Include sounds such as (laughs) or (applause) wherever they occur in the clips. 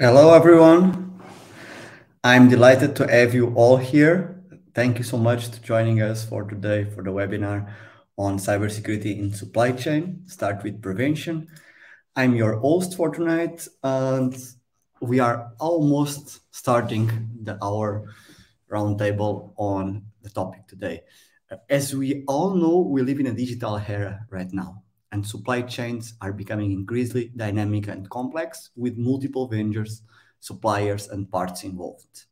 Hello, everyone. I'm delighted to have you all here. Thank you so much for joining us for today for the webinar on cybersecurity in supply chain, start with prevention. I'm your host for tonight, and we are almost starting the, our roundtable on the topic today. As we all know, we live in a digital era right now and supply chains are becoming increasingly dynamic and complex with multiple vendors, suppliers, and parts involved.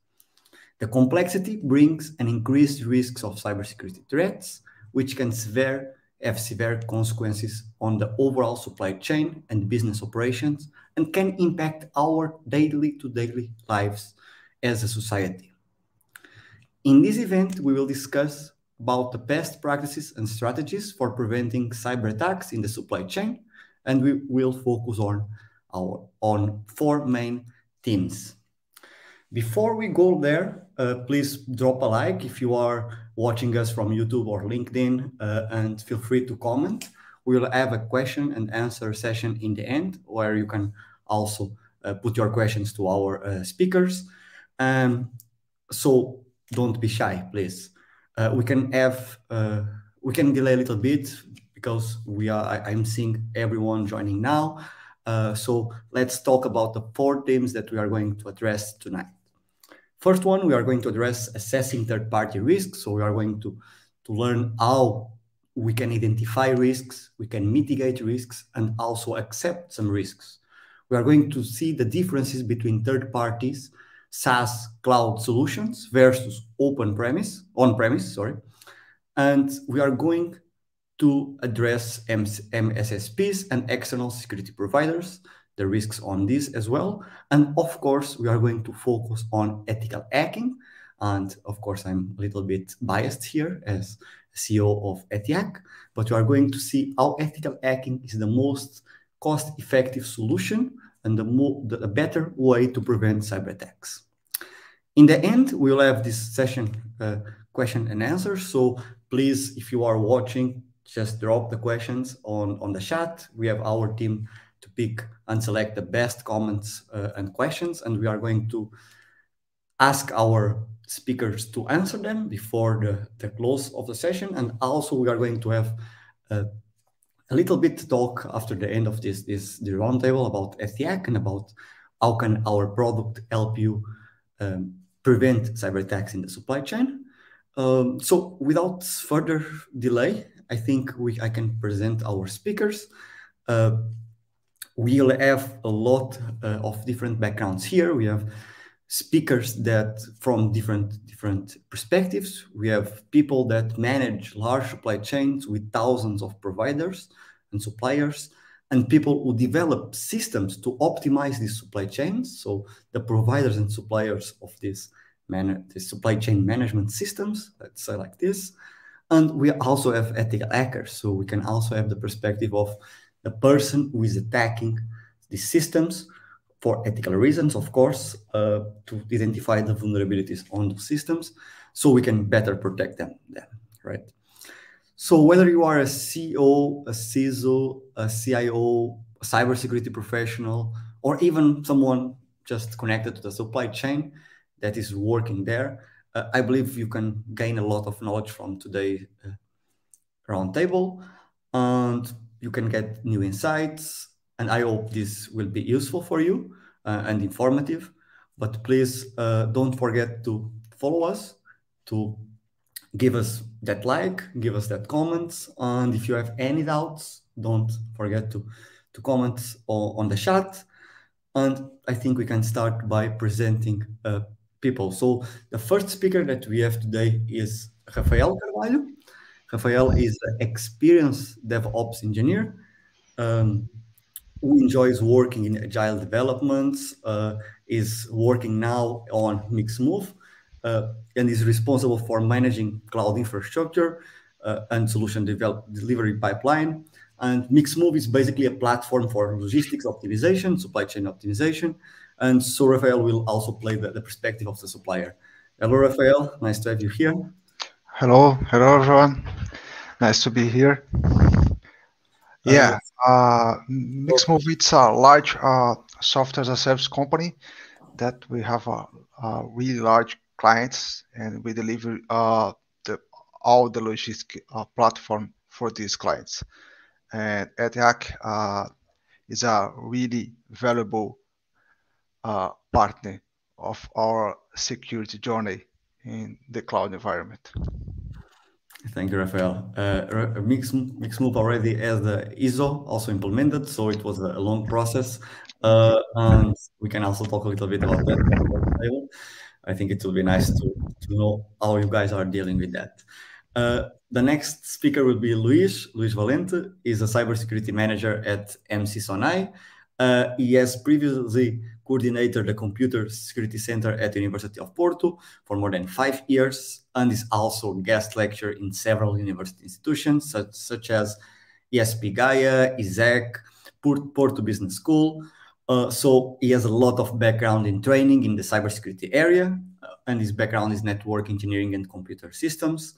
The complexity brings an increased risks of cybersecurity threats, which can severe, have severe consequences on the overall supply chain and business operations and can impact our daily to daily lives as a society. In this event, we will discuss about the best practices and strategies for preventing cyber attacks in the supply chain, and we will focus on our on four main themes. Before we go there, uh, please drop a like if you are watching us from YouTube or LinkedIn, uh, and feel free to comment. We will have a question and answer session in the end where you can also uh, put your questions to our uh, speakers. Um, so don't be shy, please uh, we can have uh, we can delay a little bit because we are I, am seeing everyone joining now. Uh, so let's talk about the four themes that we are going to address tonight. First one, we are going to address assessing third-party risks. So we are going to to learn how we can identify risks, we can mitigate risks, and also accept some risks. We are going to see the differences between third parties SaaS cloud solutions versus open premise, on premise, sorry. And we are going to address MSSPs and external security providers, the risks on this as well. And of course, we are going to focus on ethical hacking. And of course, I'm a little bit biased here as CEO of Ethiack, but we are going to see how ethical hacking is the most cost-effective solution and the, more, the better way to prevent cyber attacks. In the end, we will have this session uh, question and answer. So please, if you are watching, just drop the questions on, on the chat. We have our team to pick and select the best comments uh, and questions, and we are going to ask our speakers to answer them before the, the close of the session. And also we are going to have uh, a little bit talk after the end of this, this the roundtable about Ethiack and about how can our product help you um, prevent cyber attacks in the supply chain. Um, so without further delay, I think we, I can present our speakers. Uh, we'll have a lot uh, of different backgrounds here. We have speakers that from different different perspectives. We have people that manage large supply chains with thousands of providers and suppliers, and people who develop systems to optimize these supply chains. So the providers and suppliers of these the supply chain management systems, let's say like this. And we also have ethical hackers. So we can also have the perspective of the person who is attacking the systems for ethical reasons, of course, uh, to identify the vulnerabilities on the systems so we can better protect them, them right? So whether you are a CEO, a CISO, a CIO, a cybersecurity professional, or even someone just connected to the supply chain that is working there, uh, I believe you can gain a lot of knowledge from today's uh, roundtable, and you can get new insights. And I hope this will be useful for you uh, and informative. But please uh, don't forget to follow us, to give us that like, give us that comments. And if you have any doubts, don't forget to, to comment on the chat. And I think we can start by presenting uh, people. So the first speaker that we have today is Rafael Carvalho. Rafael is an experienced DevOps engineer um, who enjoys working in agile developments, uh, is working now on Mixmove, and is responsible for managing cloud infrastructure uh, and solution develop, delivery pipeline. And Mixmove is basically a platform for logistics optimization, supply chain optimization. And so Rafael will also play the, the perspective of the supplier. Hello, Rafael. Nice to have you here. Hello. Hello, everyone. Nice to be here. Yeah, uh, Mixmove it's a large uh, software as a service company that we have a, a really large clients and we deliver uh, the all the logistic uh, platform for these clients. And Ethiack uh, is a really valuable uh, partner of our security journey in the cloud environment. Thank you, Rafael. Uh, Mix, Mixmove already has the ISO also implemented, so it was a long process. Uh, and we can also talk a little bit about that. I think it will be nice to, to know how you guys are dealing with that. Uh, the next speaker will be Luis. Luis Valente is a cybersecurity manager at MC Sonae. Uh, he has previously coordinated the Computer Security Center at the University of Porto for more than five years and is also a guest lecturer in several university institutions such, such as ESP Gaia, ISEC, Porto Business School. Uh, so he has a lot of background in training in the cybersecurity area, uh, and his background is network engineering and computer systems.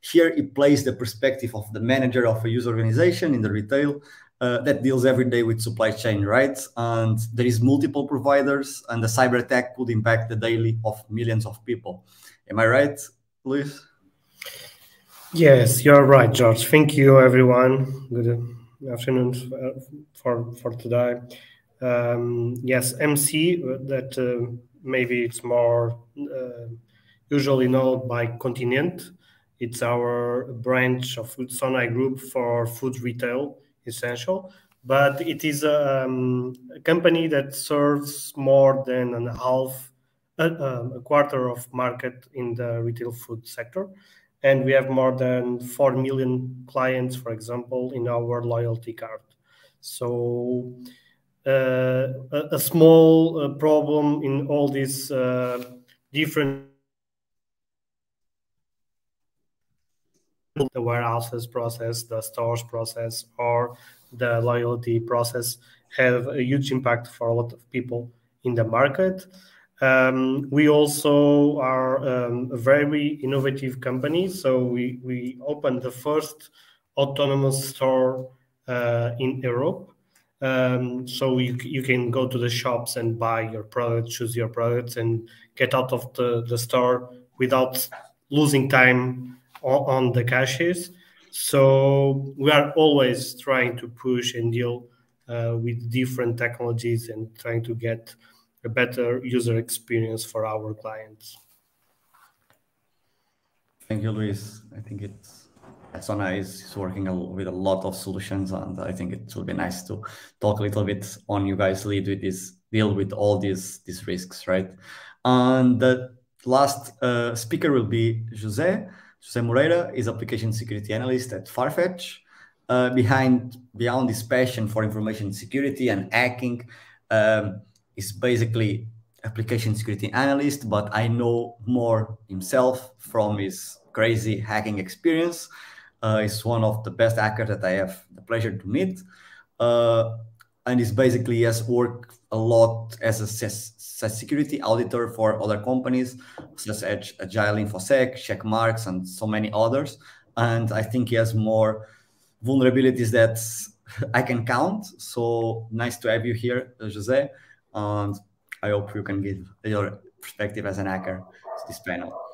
Here he plays the perspective of the manager of a user organization in the retail uh, that deals every day with supply chain rights, and there is multiple providers, and the cyber attack could impact the daily of millions of people. Am I right, Luis? Yes, you're right, George. Thank you, everyone. Good afternoon for for today. Um, yes, MC, that uh, maybe it's more uh, usually known by Continente. It's our branch of Sonae Group for food retail, essential. But it is a, um, a company that serves more than a half, uh, a quarter of market in the retail food sector. And we have more than 4 million clients, for example, in our loyalty card. So uh, a, a, small uh, problem in all these uh, different the warehouses process, the stores process, or the loyalty process have a huge impact for a lot of people in the market. Um, we also are um, a very innovative company. So we, we opened the first autonomous store uh, in Europe. Um, so you, you can go to the shops and buy your products, choose your products, and get out of the, the store without losing time on, on the caches. So we are always trying to push and deal uh, with different technologies and trying to get a better user experience for our clients. Thank you, Luis. I think it's Sonae is working with a lot of solutions, and I think it will be nice to talk a little bit on you guys lead with this deal with all these these risks, right? And the last uh, speaker will be Jose. Jose Moreira is application security analyst at Farfetch. Uh, behind beyond his passion for information security and hacking, um, is basically application security analyst, but I know more himself from his crazy hacking experience. Uh, is one of the best hackers that I have the pleasure to meet. Uh, and is basically has worked a lot as a security auditor for other companies such as Agile InfoSec, Checkmarx, and so many others. And I think he has more vulnerabilities that (laughs) I can count. So nice to have you here, Jose. And I hope you can give your perspective as an hacker to this panel.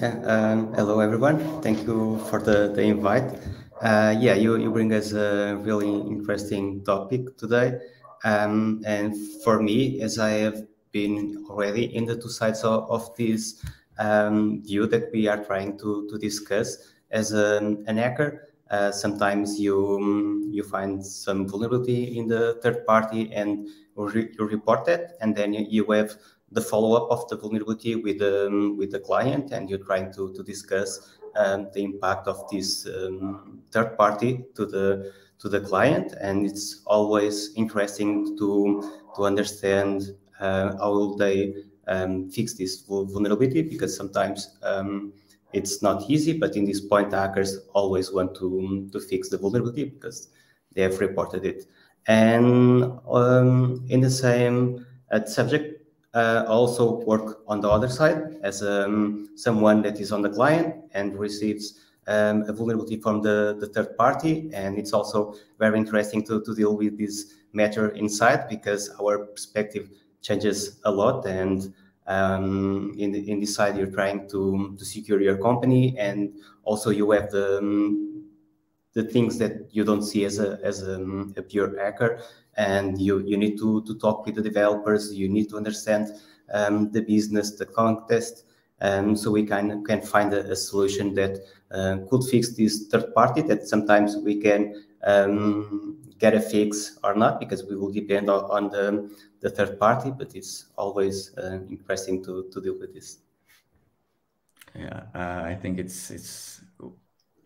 Yeah, um, hello everyone. Thank you for the, the invite. Uh, yeah, you, you bring us a really interesting topic today. Um, and for me, as I have been already in the two sides of, of this um, view that we are trying to, to discuss, as a, an hacker, uh, sometimes you um, you find some vulnerability in the third party and you report it, and then you, you have the follow-up of the vulnerability with the, um, with the client and you're trying to, to discuss um, the impact of this um, third party to the to the client. And it's always interesting to to understand uh, how will they um, fix this vulnerability because sometimes um, it's not easy but in this point hackers always want to to fix the vulnerability because they have reported it. And um, in the same uh, subject uh, also work on the other side as um, someone that is on the client and receives um, a vulnerability from the, the third party. And it's also very interesting to, to deal with this matter inside because our perspective changes a lot and um, in, in this side you're trying to, to secure your company and also you have the um, the things that you don't see as a as a, um, a, pure hacker and you you need to to talk with the developers. You need to understand um, the business the context um, so we can can find a, a solution that uh, could fix this third party that sometimes we can um, get a fix or not because we will depend on, on the the third party but it's always uh, interesting to to deal with this. Yeah uh, i think it's it's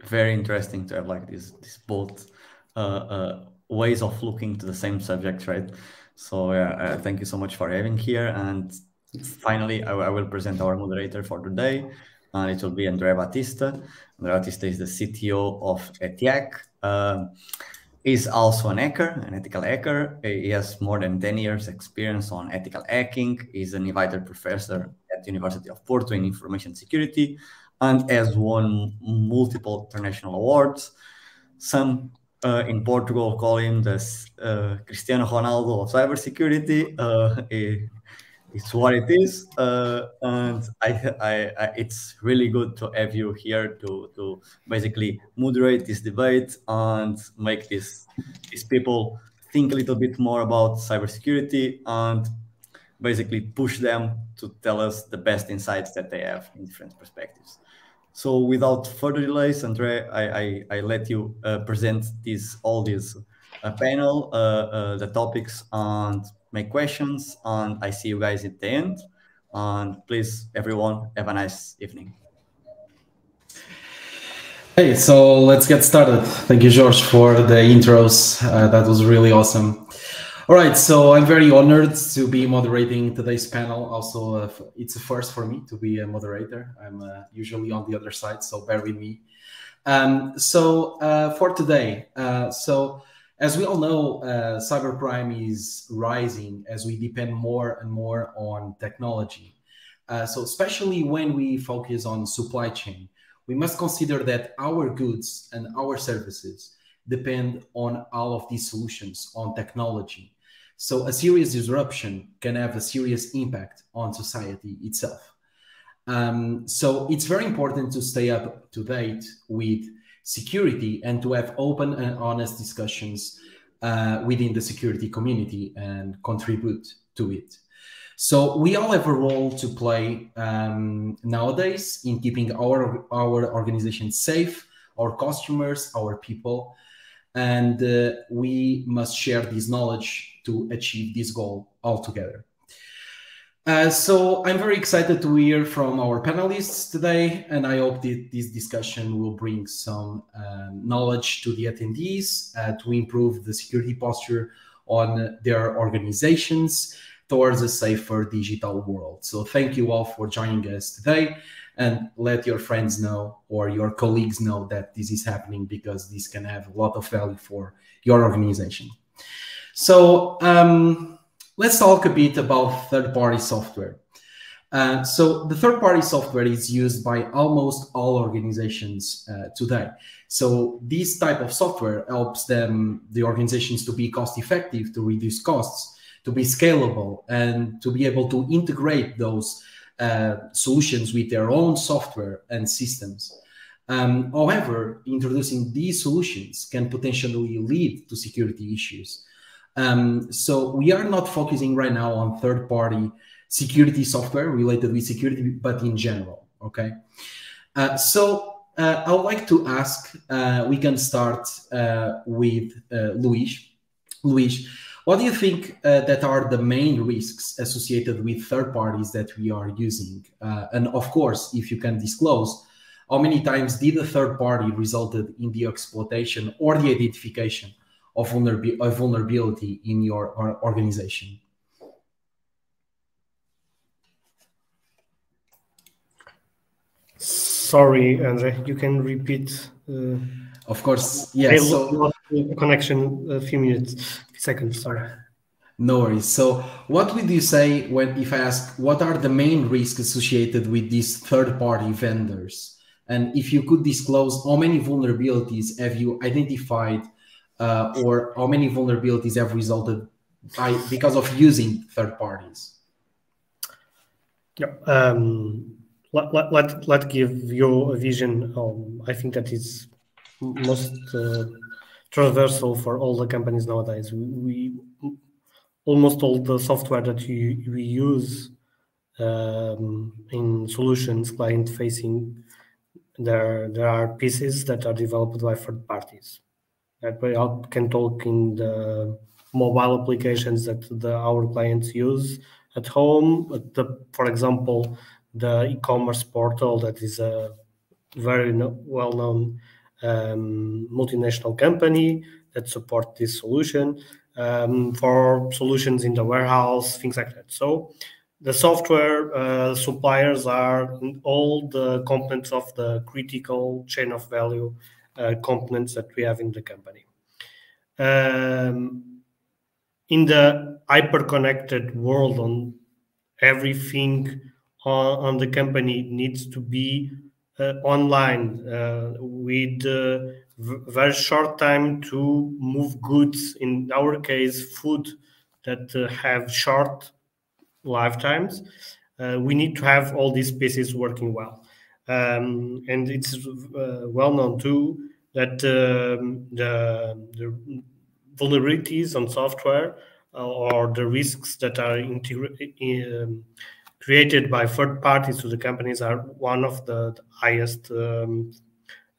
very interesting to have like this these both uh, uh, ways of looking to the same subject, right? So yeah, uh, thank you so much for having here. And finally, I, I will present our moderator for today. And it will be André Baptista. André Baptista is the CTO of Ethiack. Uh, is also an hacker, an ethical hacker. He has more than 10 years experience on ethical hacking. He's an invited professor at the University of Porto in information security and has won multiple international awards. Some uh, in Portugal call him the uh, Cristiano Ronaldo of cybersecurity. Uh, it's what it is, uh, and I, I, I, it's really good to have you here to to basically moderate this debate and make this these people think a little bit more about cybersecurity and basically push them to tell us the best insights that they have in different perspectives. So without further delays, Andre, I, I, I let you uh, present this all this uh, panel, uh, uh, the topics, and make questions. And I see you guys at the end. And please, everyone, have a nice evening. Hey, so let's get started. Thank you, George, for the intros. Uh, that was really awesome. All right, so I'm very honored to be moderating today's panel. Also, uh, it's a first for me to be a moderator. I'm uh, usually on the other side, so bear with me. Um, so uh, for today, uh, so as we all know, uh, cybercrime is rising as we depend more and more on technology. Uh, so especially when we focus on supply chain, we must consider that our goods and our services depend on all of these solutions on technology so a serious disruption can have a serious impact on society itself. Um, so it's very important to stay up to date with security and to have open and honest discussions uh, within the security community and contribute to it. So we all have a role to play um, nowadays in keeping our our organization safe, our customers, our people, and uh, we must share this knowledge to achieve this goal altogether. Uh, so I'm very excited to hear from our panelists today, and I hope that this discussion will bring some uh, knowledge to the attendees uh, to improve the security posture on their organizations towards a safer digital world. So thank you all for joining us today and let your friends know or your colleagues know that this is happening because this can have a lot of value for your organization. So um, let's talk a bit about third-party software. Uh, so the third-party software is used by almost all organizations uh, today. So this type of software helps them, the organizations, to be cost-effective, to reduce costs, to be scalable, and to be able to integrate those uh, solutions with their own software and systems. Um, however, introducing these solutions can potentially lead to security issues. Um, so we are not focusing right now on third-party security software related with security, but in general. Okay. Uh, so uh, I would like to ask. Uh, we can start uh, with Luis. Luis, what do you think uh, that are the main risks associated with third parties that we are using? Uh, and of course, if you can disclose, how many times did a third party resulted in the exploitation or the identification of, vulnerab of vulnerability in your organization? Sorry, Andre, you can repeat. Uh, of course, yes. So, connection a few minutes seconds. Sorry. No worries. So, what would you say when, if I ask, what are the main risks associated with these third-party vendors? And if you could disclose how many vulnerabilities have you identified uh, or how many vulnerabilities have resulted by because of using third parties? Yeah. Um, let, let, let, let give you a vision. Um, I think that is most uh, transversal for all the companies nowadays. We, we almost all the software that you, we use um, in solutions client facing, there there are pieces that are developed by third parties. That I can talk in the mobile applications that the, our clients use at home. The, for example, the e-commerce portal that is a very well-known um, multinational company that support this solution um, for solutions in the warehouse, things like that. So the software uh, suppliers are all the components of the critical chain of value uh, components that we have in the company. Um, in the hyper-connected world, on everything on, on the company needs to be uh, online uh, with uh, very short time to move goods. In our case, food that have short lifetimes. we need to have all these pieces working well. Um, and it's well known too that um, the, the, vulnerabilities on software or the risks that are um, created by third parties to the companies are one of the, highest um,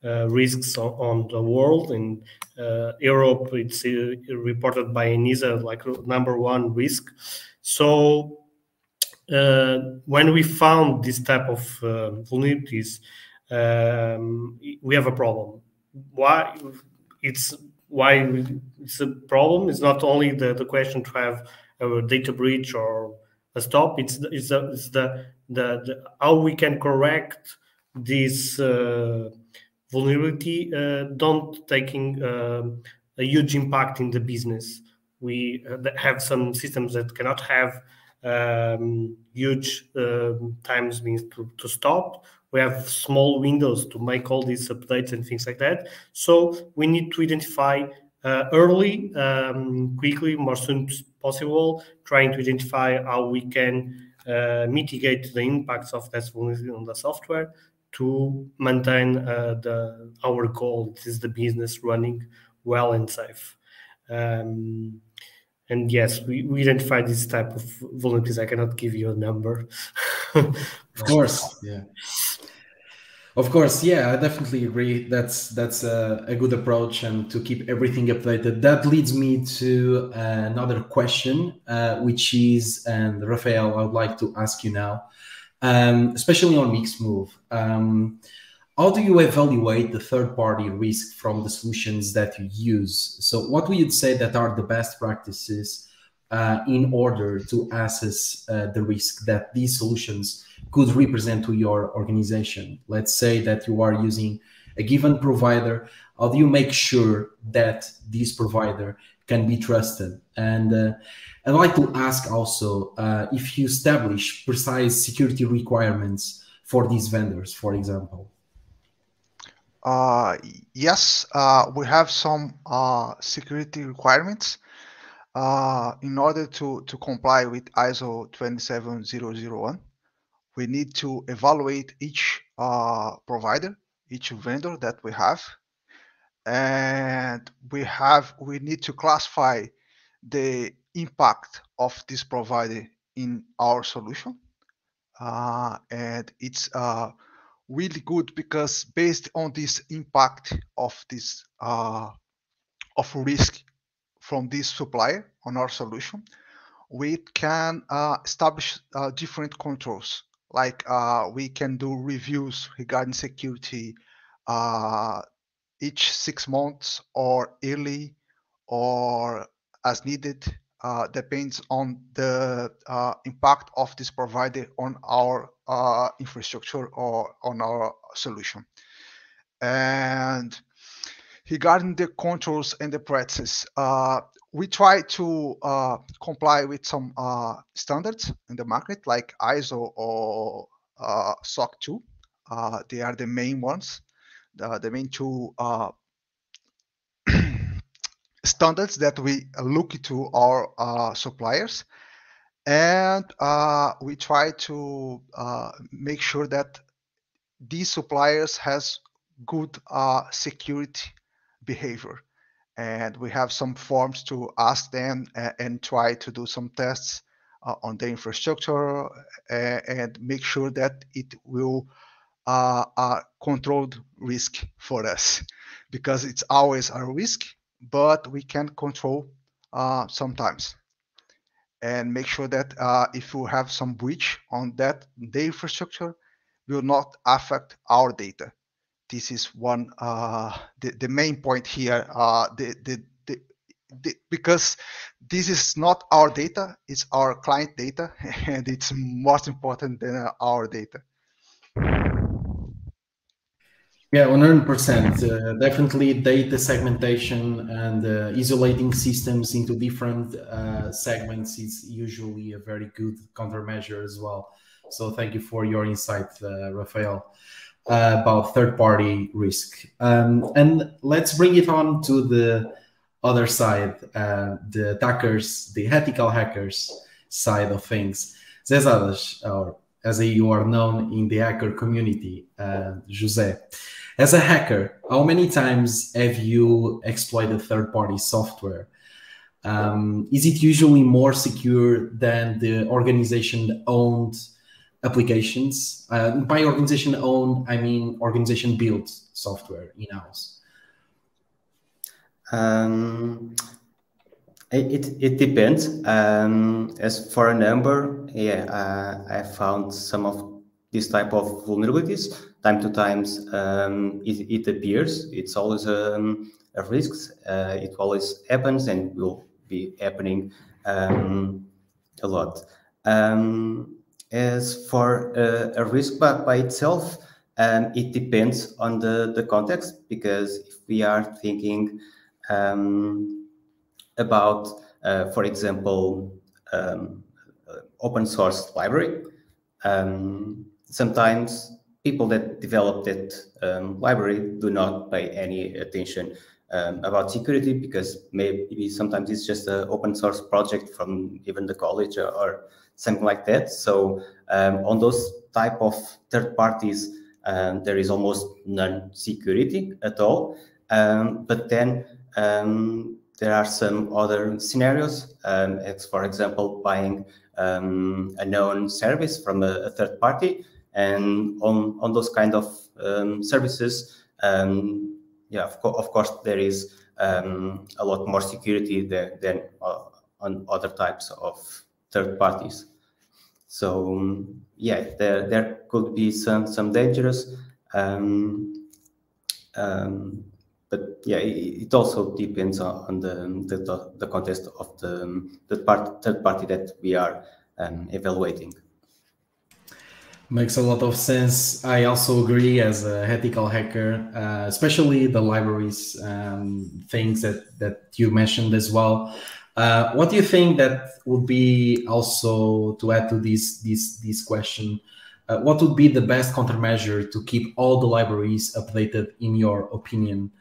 uh, risks on, on, the world. In uh, Europe, it's uh, reported by ENISA like number one risk. So uh, when we found this type of uh, vulnerabilities, um, we have a problem. Why? It's why it's a problem. It's not only the, the question to have a data breach or a stop. It's it's the it's the, the, the how we can correct this uh, vulnerability, uh, don't taking uh, a huge impact in the business. We uh, have some systems that cannot have um, huge um, times means to, to stop. We have small windows to make all these updates and things like that. So we need to identify early, um, quickly, more soon possible, trying to identify how we can uh, mitigate the impacts of that vulnerability on the software to maintain uh, the our goal. This is the business running well and safe. Um, and yes, we, we identify this type of vulnerabilities. I cannot give you a number. (laughs) of course, yeah. Of course, yeah, I definitely agree. That's that's a, a, good approach, and to keep everything updated. That leads me to another question, uh, which is, and Rafael, I would like to ask you now, um, especially on Mixmove. Um, how do you evaluate the third-party risk from the solutions that you use? So, what would you say that are the best practices uh, in order to assess uh, the risk that these solutions could represent to your organization? Let's say that you are using a given provider. How do you make sure that this provider can be trusted? And uh, I'd like to ask also uh, if you establish precise security requirements for these vendors, for example. Uh, yes, uh, we have some uh, security requirements uh, in order to, to comply with ISO 27001 we need to evaluate each uh, provider, each vendor that we have, and we have we need to classify the impact of this provider in our solution. Uh, and it's uh, really good because based on this impact of this uh, of risk from this supplier on our solution, we can uh, establish uh, different controls like uh, we can do reviews regarding security uh, each six months or yearly or as needed uh, depends on the uh, impact of this provider on our uh, infrastructure or on our solution. And regarding the controls and the practices uh, we try to uh, comply with some uh, standards in the market like ISO or uh, SOC 2. Uh, they are the main ones, the, the main two uh, (clears throat) standards that we look to our uh, suppliers and we try to make sure that these suppliers has good security behavior and we have some forms to ask them and, try to do some tests uh, on the infrastructure and make sure that it will uh, uh, controlled risk for us (laughs) because it's always a risk but we can control uh, sometimes and make sure that uh, if you have some breach on that the infrastructure will not affect our data. This is one uh, the, the main point here. Uh, the, the, the, the, because this is not our data, it's our client data, (laughs) and it's more important than our data. Yeah, 100%. Uh, definitely data segmentation and uh, isolating systems into different uh, segments is usually a very good countermeasure as well. So thank you for your insight, Rafael, uh, about third-party risk. Um, and let's bring it on to the other side, uh, the attackers, the ethical hackers side of things. Zezadas, or as you are known in the hacker community, Jose. As a hacker, how many times have you exploited third party software? Um, is it usually more secure than the organization owned applications? Uh, by organization owned, I mean organization built software in house. Um, it, it depends. Um, as for a number, yeah, uh, I found some of this type of vulnerabilities time to times um, it, it, appears. It's always um, a risk. Uh, it always happens and will be happening um, a lot. Um, as for uh, a risk by, by itself, um, it depends on the, the context because if we are thinking um, about, uh, for example, open source library, sometimes people that develop that um, library do not pay any attention um, about security because maybe sometimes it's just an open source project from even the college or, or something like that. So um, on those type of third parties, um, there is almost none security at all. Um, but then um, there are some other scenarios, as for example, buying a known service from a, a third party and on, on those kind of um, services, um, yeah, of, co of, course, there is um, a lot more security than, than uh, on other types of third parties. So um, yeah, there, there could be some, some dangerous, um, um, but yeah, it, it, also depends on, on the, the, the context of the, the part, third party that we are evaluating. Makes a lot of sense. I also agree as a ethical hacker, uh, especially the libraries um, things that, that you mentioned as well. Uh, what do you think that would be also to add to this this this question? Uh, what would be the best countermeasure to keep all the libraries updated in your opinion?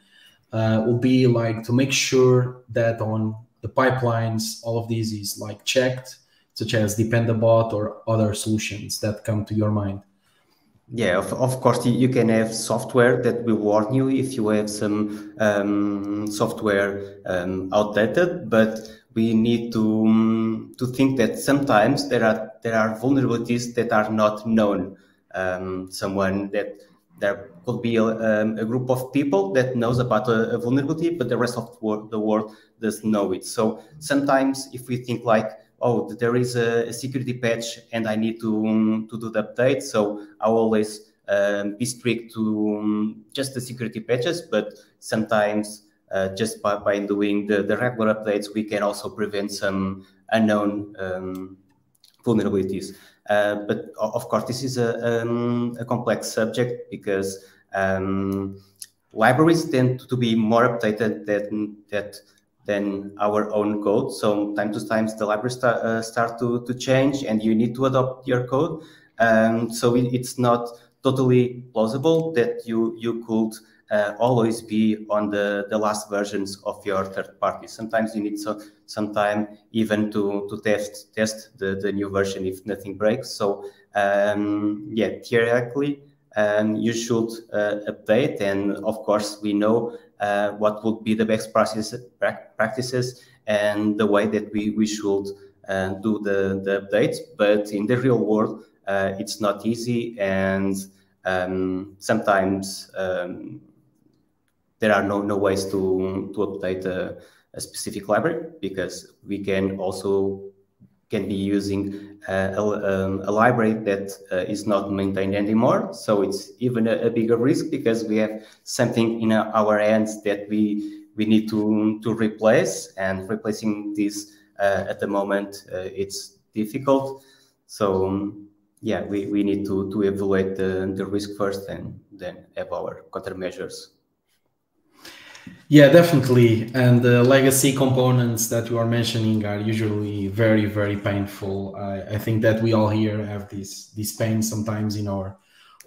Uh, would be like to make sure that on the pipelines, all of these is like checked such as Dependabot or other solutions that come to your mind? Yeah, of, of course, you can have software that will warn you if you have some um, software um, outdated, but we need to um, to think that sometimes there are there are vulnerabilities that are not known. Um, someone that there could be a, um, a, group of people that knows about a, a vulnerability, but the rest of the world, the world doesn't know it. So sometimes, if we think like oh, there is a, a security patch and I need to, um, to do the update. So I always um, be strict to um, just the security patches, but sometimes uh, just by, by doing the, the regular updates, we can also prevent some unknown um, vulnerabilities. Uh, but of course, this is a, um, a complex subject because um, libraries tend to be more updated than that than our own code. So time to time, the libraries start, uh, start to, to change and you need to adopt your code. Um, so it, it's not totally plausible that you, you could uh, always be on the, the last versions of your third party. Sometimes you need so, some time even to, to test test the, the new version if nothing breaks. So um, yeah, theoretically, um, you should uh, update. And of course, we know uh, what would be the best practices, practices and the way that we, we should uh, do the, the updates. But in the real world, uh, it's not easy. And um, sometimes um, there are no, no ways to, to update a, a specific library because we can also can be using a, um, a, library that uh, is not maintained anymore. So it's even a, a, bigger risk because we have something in our hands that we we need to to replace, and replacing this uh, at the moment uh, it's difficult. So yeah, we, we need to to evaluate the, the risk first and then have our countermeasures. Yeah, definitely. And the legacy components that you are mentioning are usually very, very painful. I, I think that we all here have this this pain sometimes in our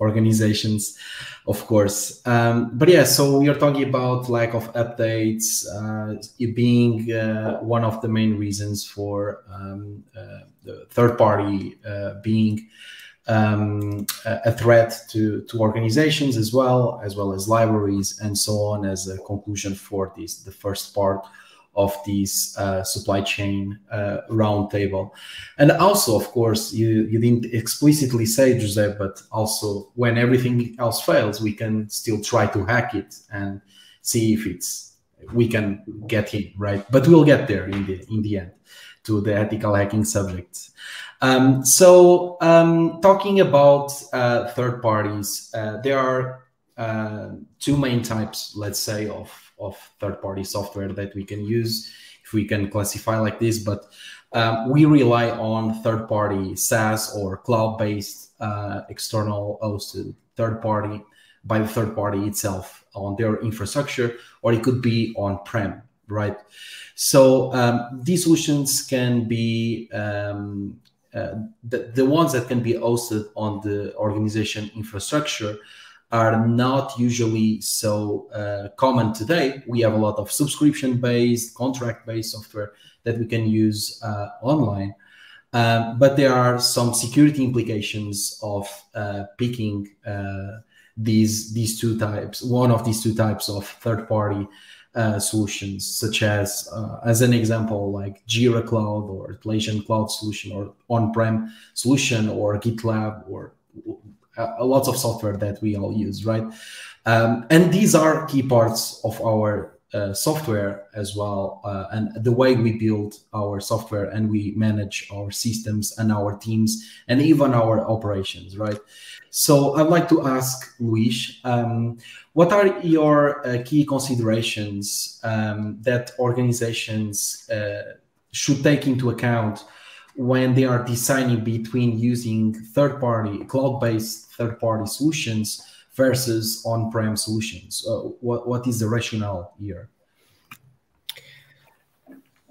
organizations, of course. Um, but yeah, so we are talking about lack of updates, uh, being uh, one of the main reasons for um, uh, the third party uh, being um, a threat to, to organizations as well, as well as libraries and so on as a conclusion for this, the first part of this uh, supply chain uh, roundtable. And also, of course, you, you didn't explicitly say, Jose, but also when everything else fails, we can still try to hack it and see if it's we can get in, right? But we'll get there in the in the end to the ethical hacking subjects. Um, so um, talking about uh, third parties, uh, there are uh, two main types, let's say, of, of third-party software that we can use, if we can classify like this, but um, we rely on third-party SaaS or cloud-based uh, external hosted third-party by the third party itself on their infrastructure, or it could be on-prem, right? So um, these solutions can be um, the, the ones that can be hosted on the organization infrastructure are not usually so uh, common today. We have a lot of subscription-based, contract-based software that we can use uh, online. Um, but there are some security implications of uh, picking uh, these these two types, one of these two types of third-party uh, solutions, such as, uh, as an example, like Jira Cloud or Atlassian Cloud solution or on-prem solution or GitLab or uh, lots of software that we all use, right? Um, and these are key parts of our uh, software as well, uh, and the way we build our software and we manage our systems and our teams and even our operations, right? So I'd like to ask Luis, um, what are your uh, key considerations um, that organizations uh, should take into account when they are deciding between using third-party, cloud-based third-party solutions versus on-prem solutions? Uh, what, what is the rationale here?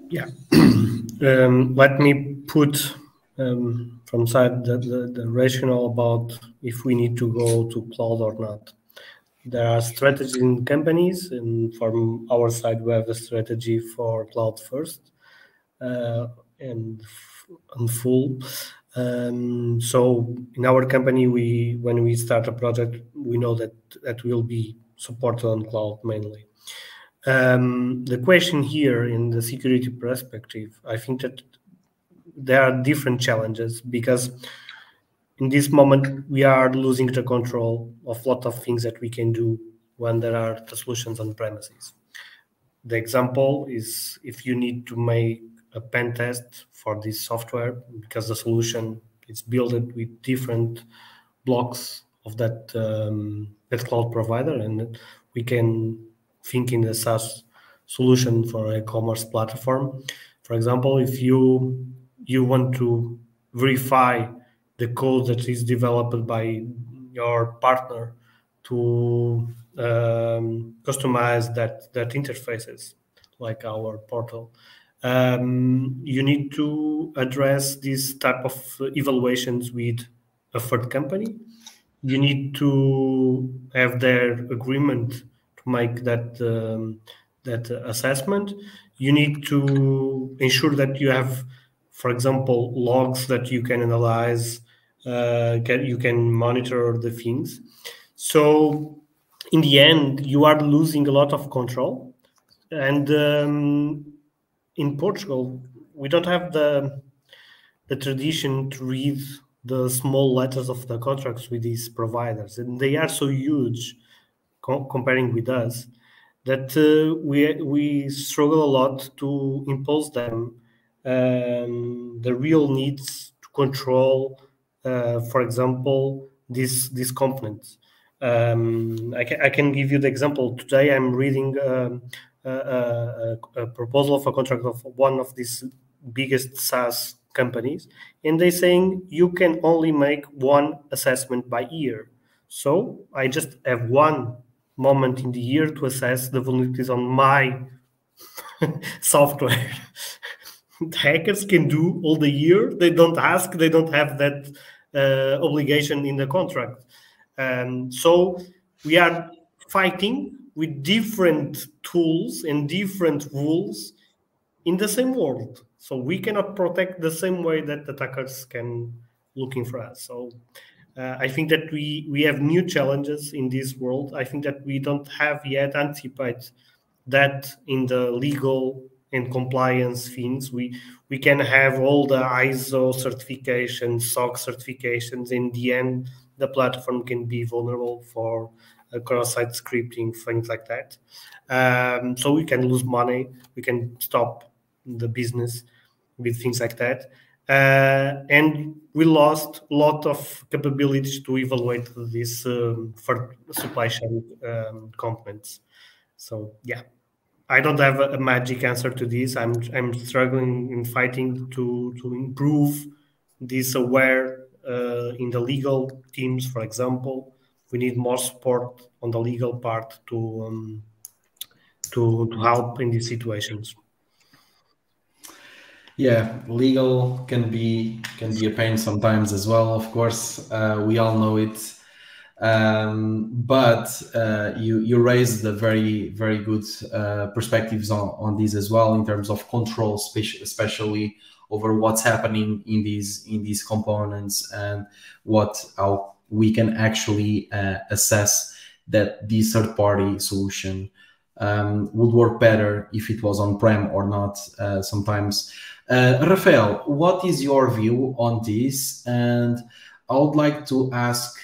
Yeah, (clears throat) um, let me put um, from side the, the, the, rationale about if we need to go to cloud or not. There are strategies in companies, and from our side, we have a strategy for cloud first uh, and, and full. Um, so in our company, we when we start a project, we know that that will be supported on cloud mainly. Um, the question here in the security perspective, I think that there are different challenges because in this moment we are losing the control of a lot of things that we can do when there are the solutions on premises. The example is if you need to make a pen test for this software because the solution is built with different blocks of that um, that cloud provider, and we can think in the SaaS solution for a commerce platform. For example, if you you want to verify the code that is developed by your partner to um, customize that that interfaces like our portal um, you need to address this type of evaluations with a third company. You need to have their agreement to make that um, that assessment. You need to ensure that you have, for example, logs that you can analyze, uh, you can monitor the things. So in the end, you are losing a lot of control. And um, in Portugal, we don't have the the tradition to read the small letters of the contracts with these providers, and they are so huge co- comparing with us that uh, we we struggle a lot to impose them um, the real needs to control, uh, for example, this these components. Um, I, can, I can give you the example. Today, I'm reading um, a, a, a, proposal of a contract of one of these biggest SaaS companies, and they're saying you can only make one assessment by year. So I just have one moment in the year to assess the vulnerabilities on my (laughs) software. Hackers can do all the year. They don't ask. They don't have that uh, obligation in the contract. Um, so we are fighting with different tools and different rules in the same world. So we cannot protect the same way that attackers can looking for us. So uh, I think that we we have new challenges in this world. I think that we don't have yet anticipate that in the legal and compliance things. We we can have all the ISO certifications, SOC certifications. In the end, the platform can be vulnerable for uh, cross-site scripting, things like that. Um, so we can lose money. We can stop the business with things like that. Uh, and we lost a lot of capabilities to evaluate this um, for supply chain um, components. So yeah, I don't have a, magic answer to this. I'm I'm struggling in fighting to to improve this aware uh, in the legal teams, for example. We need more support on the legal part to um, to to help in these situations yeah legal can be can be a pain sometimes as well of course uh, we all know it um, but uh, you you raised the very very good uh, perspectives on, on these as well in terms of control especially over what's happening in these in these components and what how we can actually uh, assess that this third party solution um, would work better if it was on prem or not uh, sometimes uh, Rafael, what is your view on this? And I would like to ask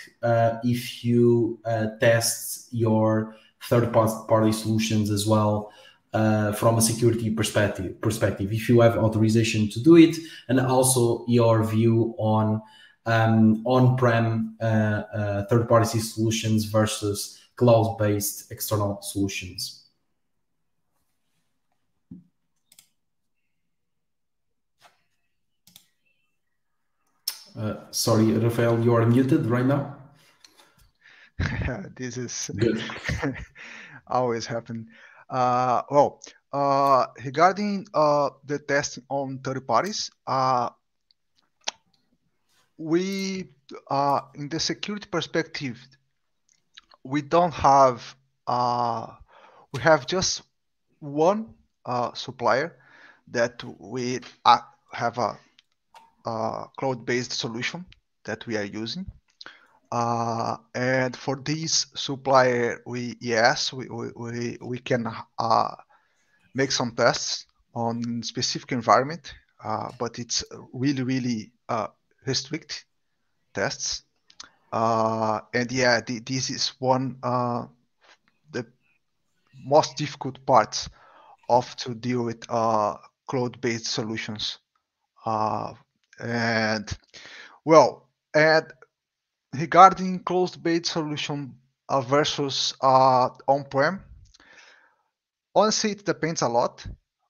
if you uh, test your third-party solutions as well uh, from a security perspective. Perspective, if you have authorization to do it, and also your view on um, on-prem uh, uh, third-party solutions versus cloud-based external solutions. Uh, sorry, Rafael, you are muted right now. (laughs) this is (laughs) always happen. Uh, well, uh, regarding uh, the testing on third parties, uh, we, uh, in the security perspective, we don't have, uh, we have just one uh, supplier that we uh, have a uh, cloud-based solution that we are using. Uh, and for this supplier, we yes, we we, we can uh, make some tests on specific environment, uh, but it's really really uh, restrict tests. Uh, and yeah, this is one uh, the most difficult parts of to deal with cloud-based solutions and well, and regarding cloud-based solution uh, versus uh, on-prem, honestly, it depends a lot.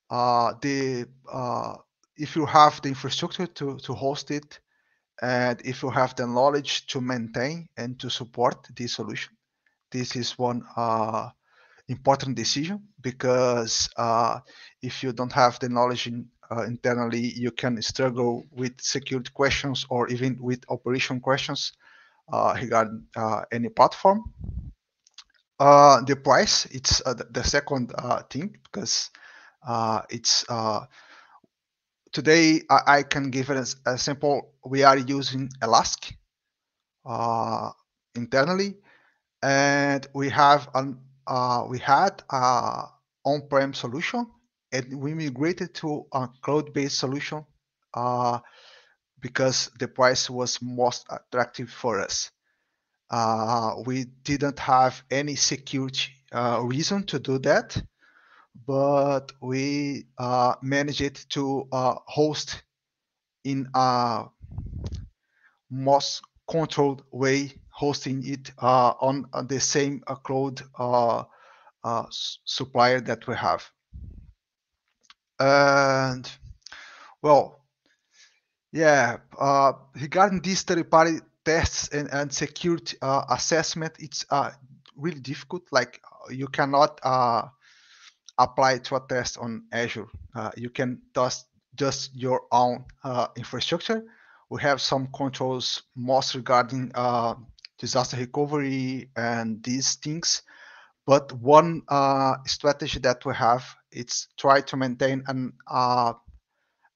Uh, the uh, if you have the infrastructure to to host it, and if you have the knowledge to maintain and to support this solution, this is one uh, important decision because uh, if you don't have the knowledge in internally, you can struggle with security questions or even with operation questions regarding uh, any platform. Uh, the price, it's uh, the, second uh, thing because uh, it's uh, today I, I, can give it a, a, simple. We are using Elastic uh, internally, and we have an we had a on-prem solution, and we migrated to a cloud-based solution because the price was most attractive for us. Uh, we didn't have any security uh, reason to do that, but we uh, managed to uh, host in a most controlled way, hosting it uh, on, on, the same uh, cloud supplier that we have. And well, yeah, regarding these third-party tests and, and security uh, assessment, it's uh, really difficult. Like you cannot uh, apply to a test on Azure. Uh, you can test just your own uh, infrastructure. We have some controls most regarding uh, disaster recovery and these things. But one strategy that we have it's try to maintain an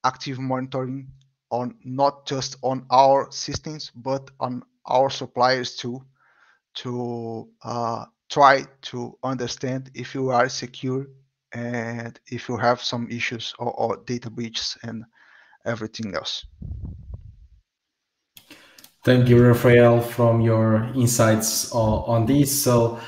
active monitoring on not just on our systems but on our suppliers too to uh, try to understand if you are secure and if you have some issues or, or data breaches and everything else. Thank you, Rafael, from your insights on, on this. So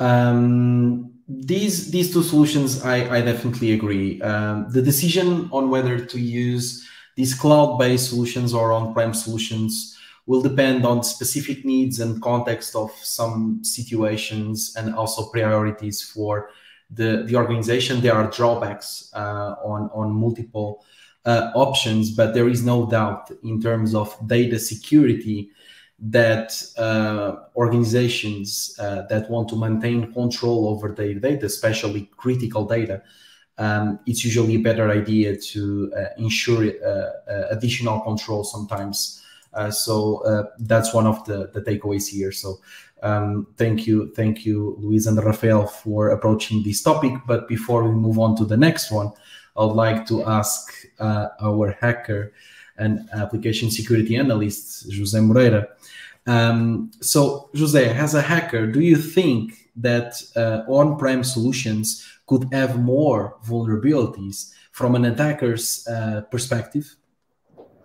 um, these these two solutions, I, I definitely agree. Um, the decision on whether to use these cloud-based solutions or on-prem solutions will depend on specific needs and context of some situations and also priorities for the, the organization. There are drawbacks uh, on, on multiple uh, options, but there is no doubt in terms of data security that uh, organizations uh, that want to maintain control over their data, especially critical data, um, it's usually a better idea to uh, ensure uh, uh, additional control sometimes. so that's one of the, the takeaways here. So um, thank you, thank you, Luis and Rafael, for approaching this topic. But before we move on to the next one, I would like to ask uh, our hacker and application security analyst, Jose Moreira. Um, so, Jose, as a hacker, do you think that uh, on-prem solutions could have more vulnerabilities from an attacker's uh, perspective?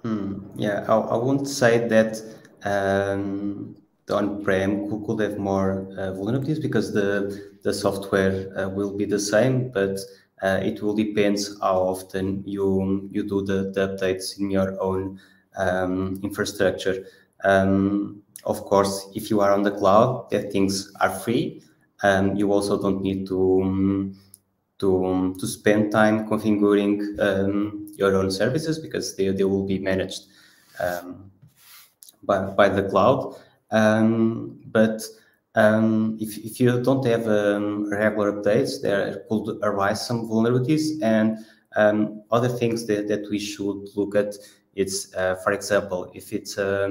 Hmm. Yeah, I, I won't say that um, the on-prem could, have more uh, vulnerabilities because the the software uh, will be the same, but uh, it will depend how often you you do the, the updates in your own um, infrastructure. Um, of course, if you are on the cloud, the things are free. Um, you also don't need to um, to, um, to spend time configuring um, your own services because they, they will be managed um, by, by the cloud. Um, but um, if, if you don't have um, regular updates, there could arise some vulnerabilities and other things that, that we should look at. It's, uh, for example, if it's a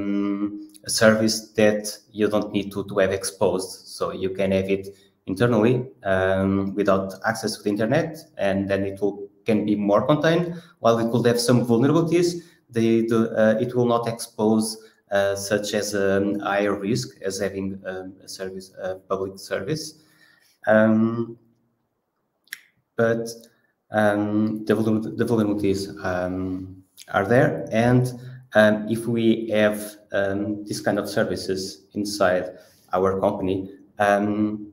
service that you don't need to, to have exposed, so you can have it internally um, without access to the internet, and then it will can be more contained. While it could have some vulnerabilities, the, uh, it will not expose uh, such as a um, higher risk as having um, a service, a public service. Um, but um, the, the, vulnerabilities um, are there, and if we have this kind of services inside our company, um,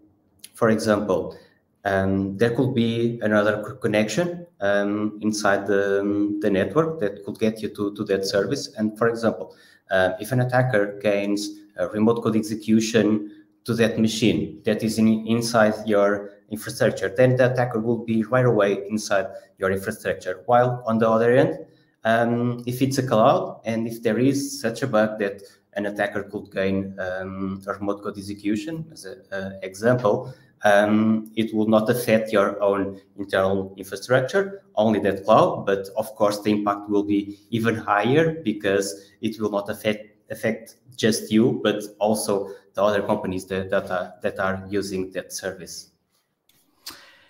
for example, um, there could be another connection um, inside the, um, the network that could get you to, to that service. And for example, uh, if an attacker gains remote code execution to that machine that is in, inside your infrastructure, then the attacker will be right away inside your infrastructure. While on the other end, um, if it's a cloud and if there is such a bug that an attacker could gain um, a remote code execution, as an example, um, it will not affect your own internal infrastructure, only that cloud. But of course, the impact will be even higher because it will not affect affect just you, but also the other companies that, that are that are using that service.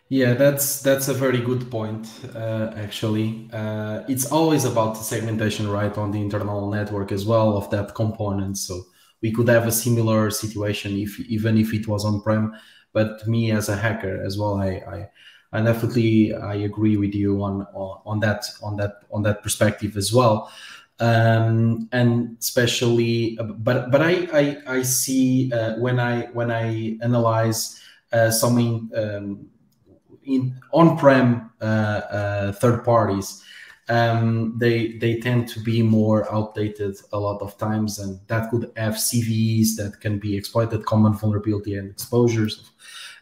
Yeah, that's that's a very good point. Uh, actually, uh, it's always about the segmentation, right, on the internal network as well of that component. So we could have a similar situation if even if it was on prem. But me as a hacker as well, I, I I definitely I agree with you on, on, on that on that on that perspective as well, um, and especially but but I I, I see uh, when I when I analyze uh, something um, in on-prem uh, uh, third parties. Um, they they tend to be more outdated a lot of times, and that could have CVEs that can be exploited, common vulnerability and exposures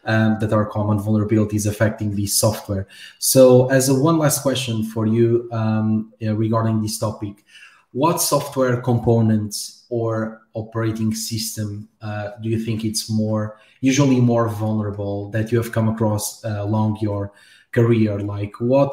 um, that are common vulnerabilities affecting the software. So, as a one last question for you um, regarding this topic, what software components or operating system uh, do you think it's more usually more vulnerable that you have come across uh, along your career? Like what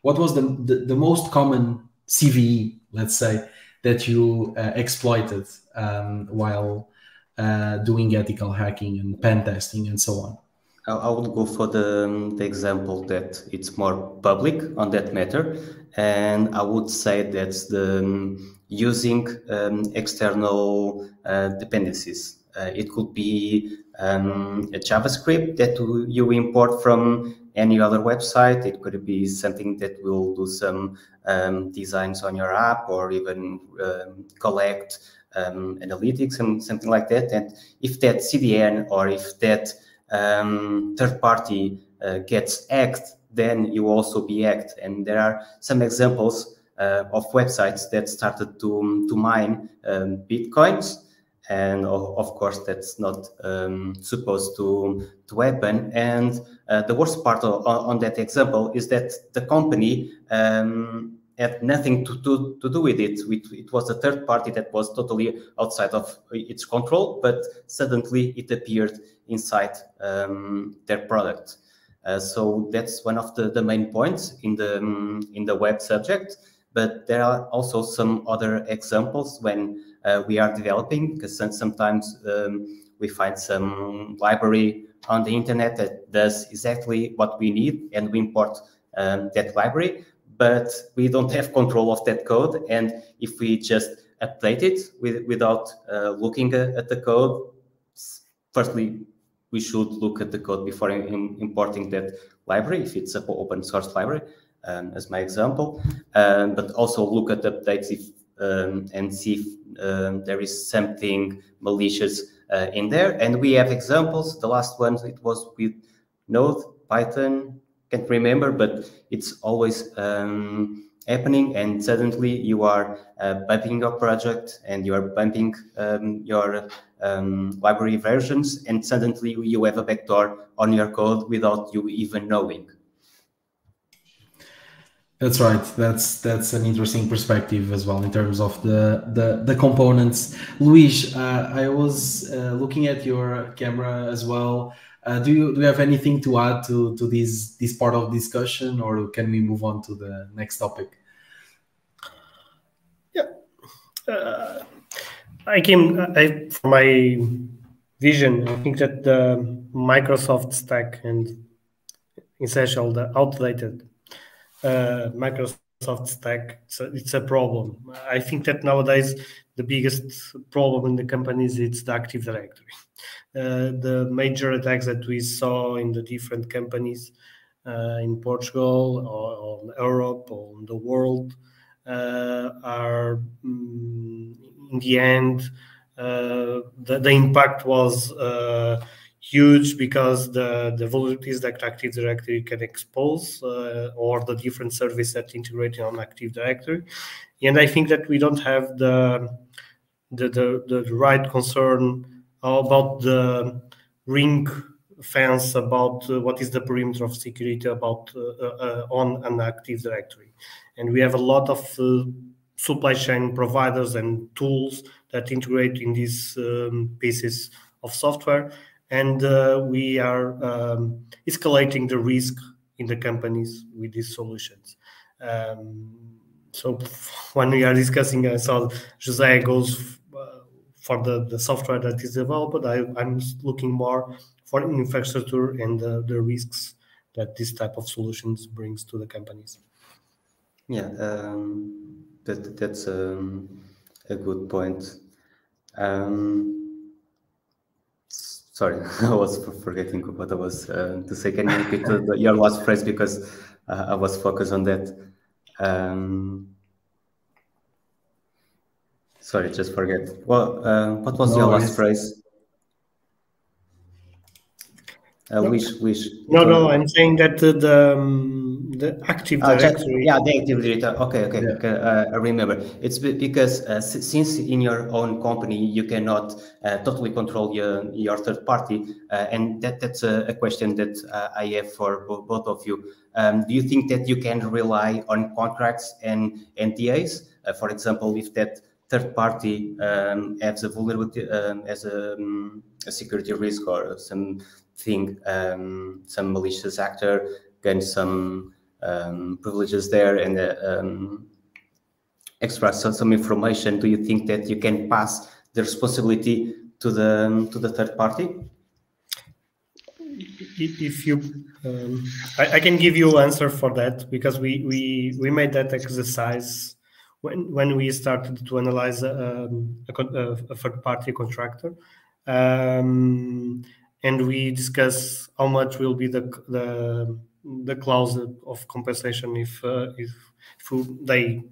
what was the, the, the most common CVE, let's say, that you uh, exploited um, while uh, doing ethical hacking and pen testing and so on? I would go for the, um, the example that it's more public on that matter. And I would say that's the um, using um, external uh, dependencies. Uh, it could be um, a JavaScript that you import from any other website. It could be something that will do some um, designs on your app or even um, collect um, analytics and something like that. And if that CDN or if that um, third party uh, gets hacked, then you also be hacked. And there are some examples of websites that started to, to mine um, Bitcoins. And of, course, that's not um, supposed to, to happen. And uh, the worst part of, on that example is that the company um, had nothing to, to, to do with it. it. It was a third party that was totally outside of its control, but suddenly it appeared inside um, their product. Uh, so that's one of the, the main points in the in the web subject. But there are also some other examples when uh, we are developing, because sometimes um, we find some library on the internet that does exactly what we need, and we import um, that library but we don't (laughs) have control of that code. And if we just update it with, without uh, looking at the code, firstly, we should look at the code before in, importing that library, if it's an open source library, um, as my example, um, but also look at updates if, um, and see if um, there is something malicious uh, in there. And we have examples. The last one, it was with Node, Python, can't remember, but it's always um, happening. And suddenly you are uh, bumping your project and you are bumping um, your library versions, and suddenly you have a backdoor on your code without you even knowing. That's right. That's that's an interesting perspective as well in terms of the the, the components. Luis, uh, I was uh, looking at your camera as well. Uh, do you do you have anything to add to to this this part of discussion, or can we move on to the next topic? Yeah, uh, I came I, for my vision. I think that the Microsoft stack and essential the outdated uh, Microsoft stack it's a, it's a problem. I think that nowadays the biggest problem in the companies it's the Active Directory uh, the major attacks that we saw in the different companies uh, in Portugal or, or Europe or in the world uh, are um, in the end the, the impact was huge because the, the vulnerabilities that Active Directory can expose uh, or the different services that integrate on Active Directory. And I think that we don't have the the, the, the right concern about the ring fence about uh, what is the perimeter of security about uh, uh, on an active directory and we have a lot of uh, supply chain providers and tools that integrate in these um, pieces of software and uh, we are um, escalating the risk in the companies with these solutions um, so (laughs) when we are discussing i saw jose goes for the, the software that is developed. I, I'm looking more for infrastructure and the, the risks that this type of solutions brings to the companies. Yeah, um, that that's um, a good point. Um, sorry, (laughs) I was forgetting what I was uh, to say. Can you repeat the, your last phrase because uh, I was focused on that. Um, sorry, just forget. Well, uh, what was no, your last phrase? Uh, no. Which, which? No, no, I'm saying that the um, the active ah, directory. yeah, the active directory. Okay, okay, yeah. okay. Uh, I remember. It's because uh, since in your own company you cannot uh, totally control your your third party, uh, and that that's a, a question that uh, I have for both of you. Um, do you think that you can rely on contracts and NDAs? for example, if that third party um, has a vulnerability, um, as a, um, a security risk or some think um, some malicious actor gain some um, privileges there and uh, um, extract some information, do you think that you can pass the responsibility to the to the third party? If you, um, I, I, can give you answer for that because we we we made that exercise when when we started to analyze um, a, a, a third party contractor. Um, and we discuss how much will be the the, the clause of compensation if uh, if, if they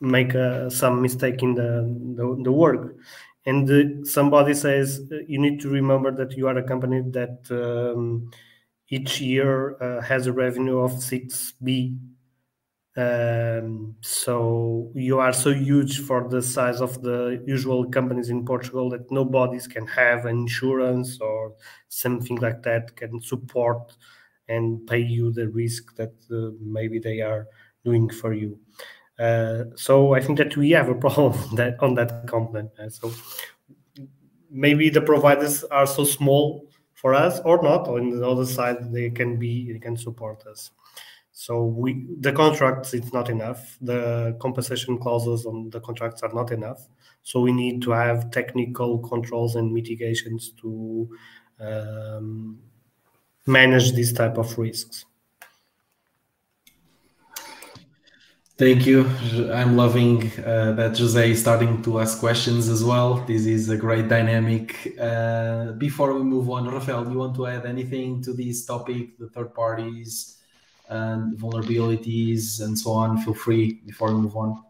make uh, some mistake in the the, the work. And uh, somebody says uh, you need to remember that you are a company that um, each year uh, has a revenue of 6b um, so you are so huge for the size of the usual companies in Portugal that nobodies can have insurance or something like that can support and pay you the risk that uh, maybe they are doing for you. Uh, so I think that we have a (laughs) problem that on that component. Uh, so maybe the providers are so small for us or not. On the other side, they can be they can support us. So we the contracts it's not enough. The compensation clauses on the contracts are not enough. So we need to have technical controls and mitigations to um, manage these type of risks. Thank you. I'm loving uh, that Jose is starting to ask questions as well. This is a great dynamic. Uh, before we move on, Rafael, do you want to add anything to this topic, the third parties? And vulnerabilities and so on, feel free before we move on.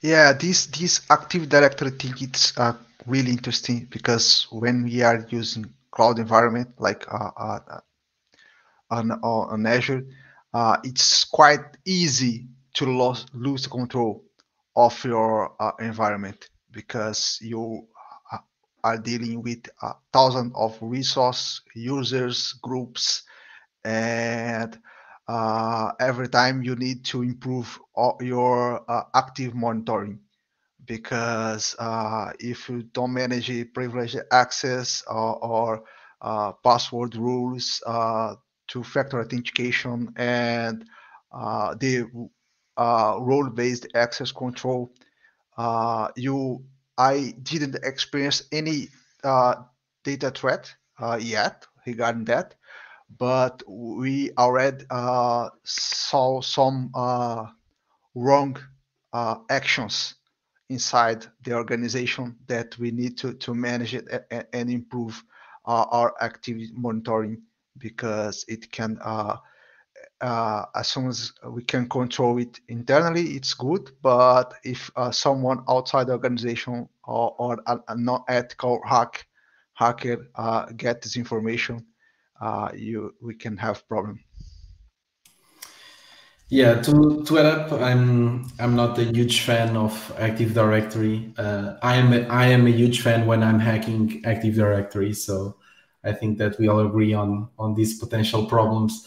Yeah, this this Active Directory thing it's uh, really interesting because when we are using cloud environment like uh, uh, on, on Azure, uh, it's quite easy to lose lose control of your uh, environment because you uh, are dealing with a thousand of resource users groups and uh, every time you need to improve your uh, active monitoring. Because uh, if you don't manage privileged access or, or uh, password rules, uh, two-factor authentication, and uh, the role-based access control, you I didn't experience any data threat yet regarding that but we already uh, saw some uh, wrong uh, actions inside the organization that we need to, to manage it and, improve uh, our activity monitoring because it can uh, uh, as soon as we can control it internally it's good. But if someone outside the organization or, or a, a non-ethical hack hacker get this information uh, you we can have problem. Yeah, to to add up, I'm I'm not a huge fan of Active Directory. Uh, I am a, I am a huge fan when I'm hacking Active Directory. So I think that we all agree on on these potential problems.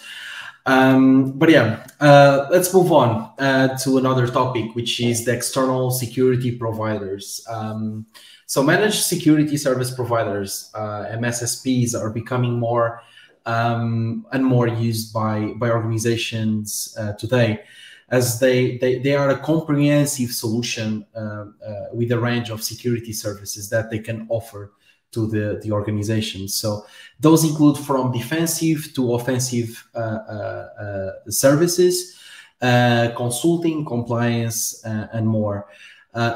Um, but yeah, uh, let's move on uh, to another topic, which is the external security providers. Um, so managed security service providers, uh, MSSPs, are becoming more um, and more used by by organizations uh, today. as they, they, they are a comprehensive solution uh, uh, with a range of security services that they can offer to the, the organization. So those include from defensive to offensive uh, uh, services, consulting, compliance, and more.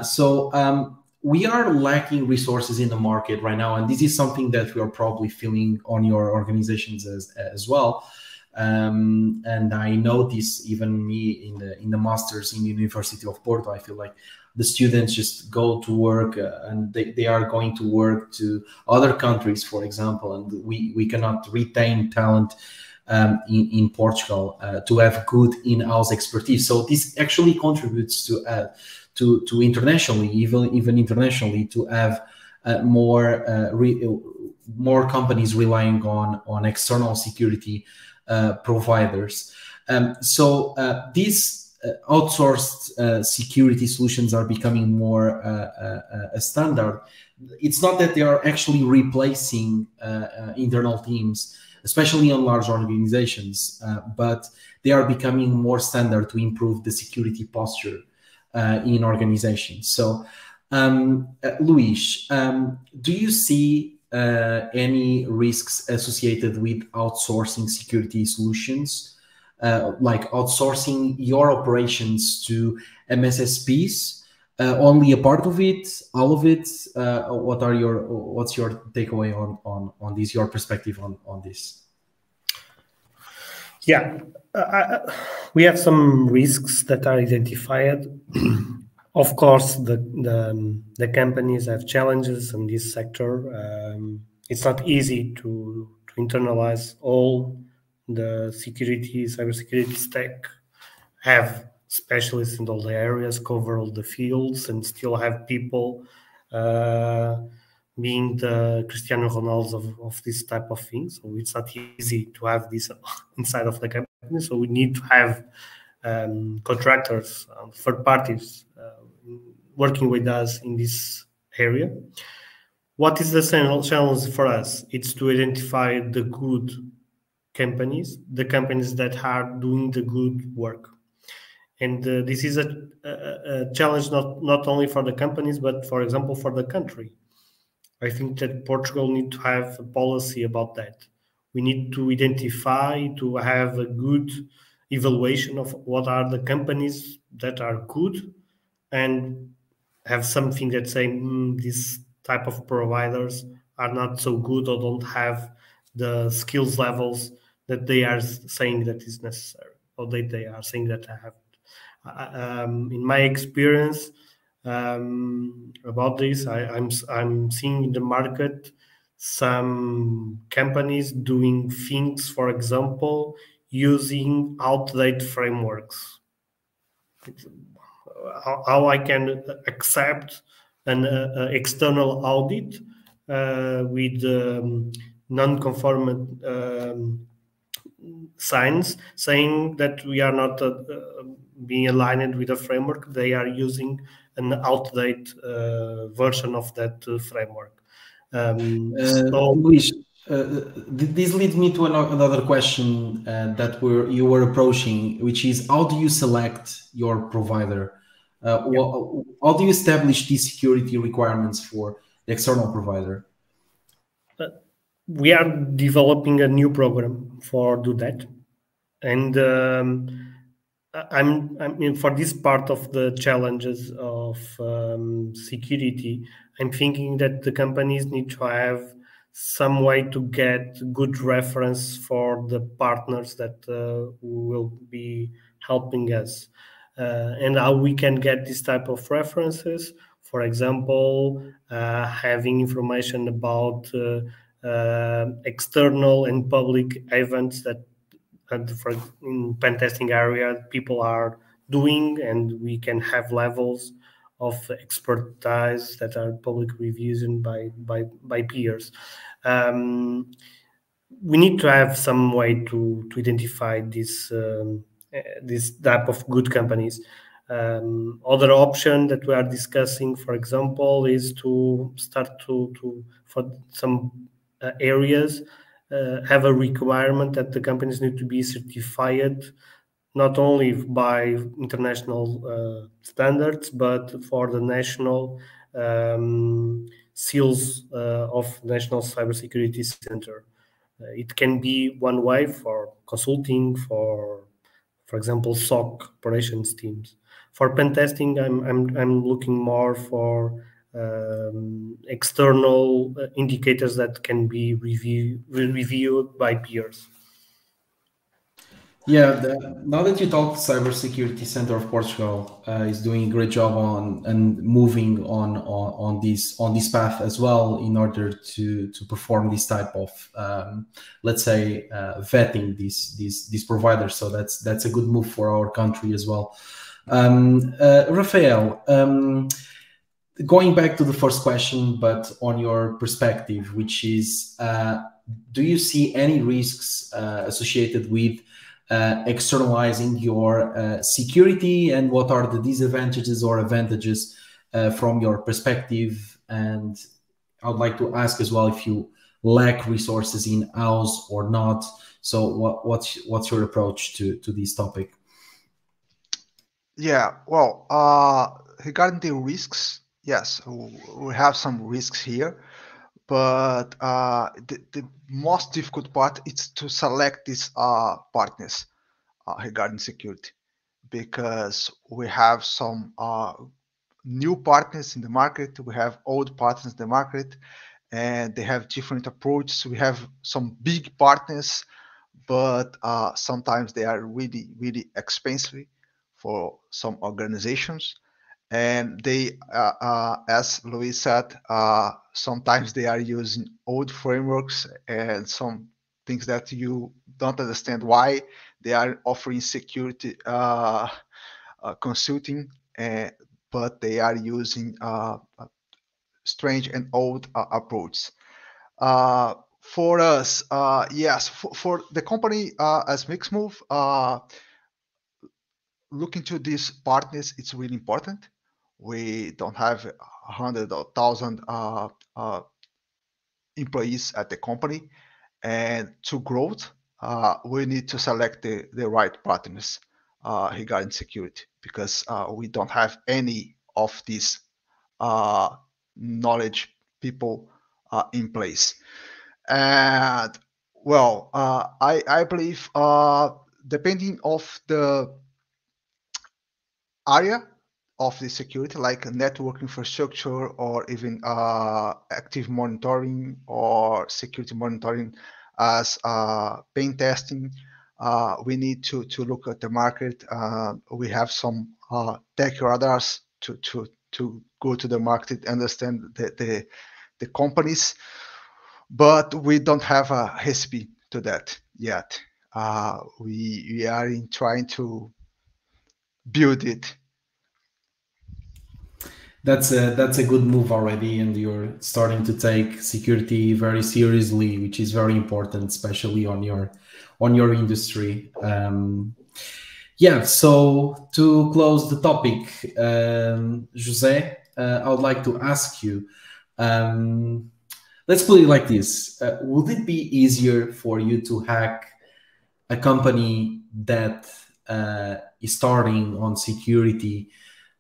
so um, we are lacking resources in the market right now, and this is something that we are probably feeling on your organizations as, as well. Um, and I notice even me in the in the masters in the University of Porto, I feel like the students just go to work uh, and they, they are going to work to other countries, for example, and we, we cannot retain talent um, in, in Portugal uh, to have good in-house expertise. So this actually contributes to uh, to to internationally, even even internationally, to have uh, more uh, re, more companies relying on on external security uh, providers. Um, so uh, outsourced uh, security solutions are becoming more uh, a standard. It's not that they are actually replacing internal teams, especially on large organizations, but they are becoming more standard to improve the security posture in organizations. So, um, Luis, um, do you see uh, any risks associated with outsourcing security solutions uh, like outsourcing your operations to MSSPs? Uh, only a part of it, all of it? Uh, what are your what's your takeaway on on on this? Your perspective on on this? Yeah, uh, we have some risks that are identified. (clears throat) of course, the, the, the companies have challenges in this sector. Um, it's not easy to to internalize all the security, cybersecurity stack, have specialists in all the areas, cover all the fields, and still have people uh, being the Cristiano Ronaldo of, of this type of thing. So it's not easy to have this (laughs) inside of the company. So we need to have um, contractors, um, third parties uh, working with us in this area. What is the challenge for us? It's to identify the good companies, the companies that are doing the good work. And uh, this is a, a, a, challenge not, not only for the companies, but for example, for the country. I think that Portugal need to have a policy about that. We need to identify, to have a good evaluation of what are the companies that are good and have something that say mm, this type of providers are not so good or don't have the skills levels that they are saying that is necessary or that they are saying that I have. Um, in my experience um, about this, I, I'm I'm seeing in the market some companies doing things, for example, using outdated frameworks. How, how, I can accept an uh, external audit uh, with um, non-conformant um, signs saying that we are not uh, uh, being aligned with a framework. They are using an outdated uh, version of that uh, framework. Um, uh, so, Luis, uh, this leads me to another question that we're, you were approaching, which is how do you select your provider? Yeah. How do you establish these security requirements for the external provider? we are developing a new program for do that and um, I'm, I mean, for this part of the challenges of um, security, I'm thinking that the companies need to have some way to get good reference for the partners that uh, will be helping us, uh, and how we can get this type of references. For example, uh, having information about uh, uh, external and public events that and for in pen testing area people are doing and we can have levels of expertise that are public reviews and by by by peers. Um, we need to have some way to to identify this um, uh, this type of good companies. Um, other option that we are discussing for example is to start to to for some uh, areas have a requirement that the companies need to be certified not only by international uh, standards, but for the national um, seals uh, of National Cybersecurity Center. Uh, it can be one way for consulting, for, for example, SOC operations teams. For pen testing, I'm, I'm, I'm looking more for um, external uh, indicators that can be review, reviewed by peers. Yeah, the, now that you talk, Cybersecurity Center of Portugal uh, is doing a great job on and moving on, on on this on this path as well in order to to perform this type of um, let's say uh, vetting these these these providers. So that's that's a good move for our country as well. Um, uh, Rafael, um, going back to the first question, but on your perspective, which is, uh, do you see any risks uh, associated with uh, externalizing your uh, security? And what are the disadvantages or advantages uh, from your perspective? And i would like to ask as well if you lack resources in house or not. So what, what's what's your approach to to this topic? Yeah well uh, regarding the risks yes we have some risks here but uh, the, the most difficult part is to select these uh, partners uh, regarding security because we have some uh, new partners in the market we have old partners in the market and they have different approaches. We have some big partners but uh, sometimes they are really really expensive for some organizations and they uh, uh, as Luis said uh, sometimes they are using old frameworks and some things that you don't understand why they are offering security uh, uh, consulting but they are using strange and old approach. For us yes for, for, the company as mixmove looking to these partners it's really important we don't have hundred or thousand uh, uh, employees at the company, and to growth, uh, we need to select the, the right partners uh, regarding security because uh, we don't have any of these uh, knowledge people in place. And well, I I believe depending of the area of the security, like network infrastructure or even uh, active monitoring or security monitoring as uh, pen testing. Uh, we need to, to look at the market. Uh, we have some uh, tech radars to, to, to go to the market, understand the, the, the companies, but we don't have a recipe to that yet. Uh, we, we are in trying to build it that's a that's a good move already and you're starting to take security very seriously which is very important especially on your on your industry. Um, yeah so to close the topic um, jose uh, i would like to ask you um, let's put it like this. Uh, would it be easier for you to hack a company that uh, is starting on security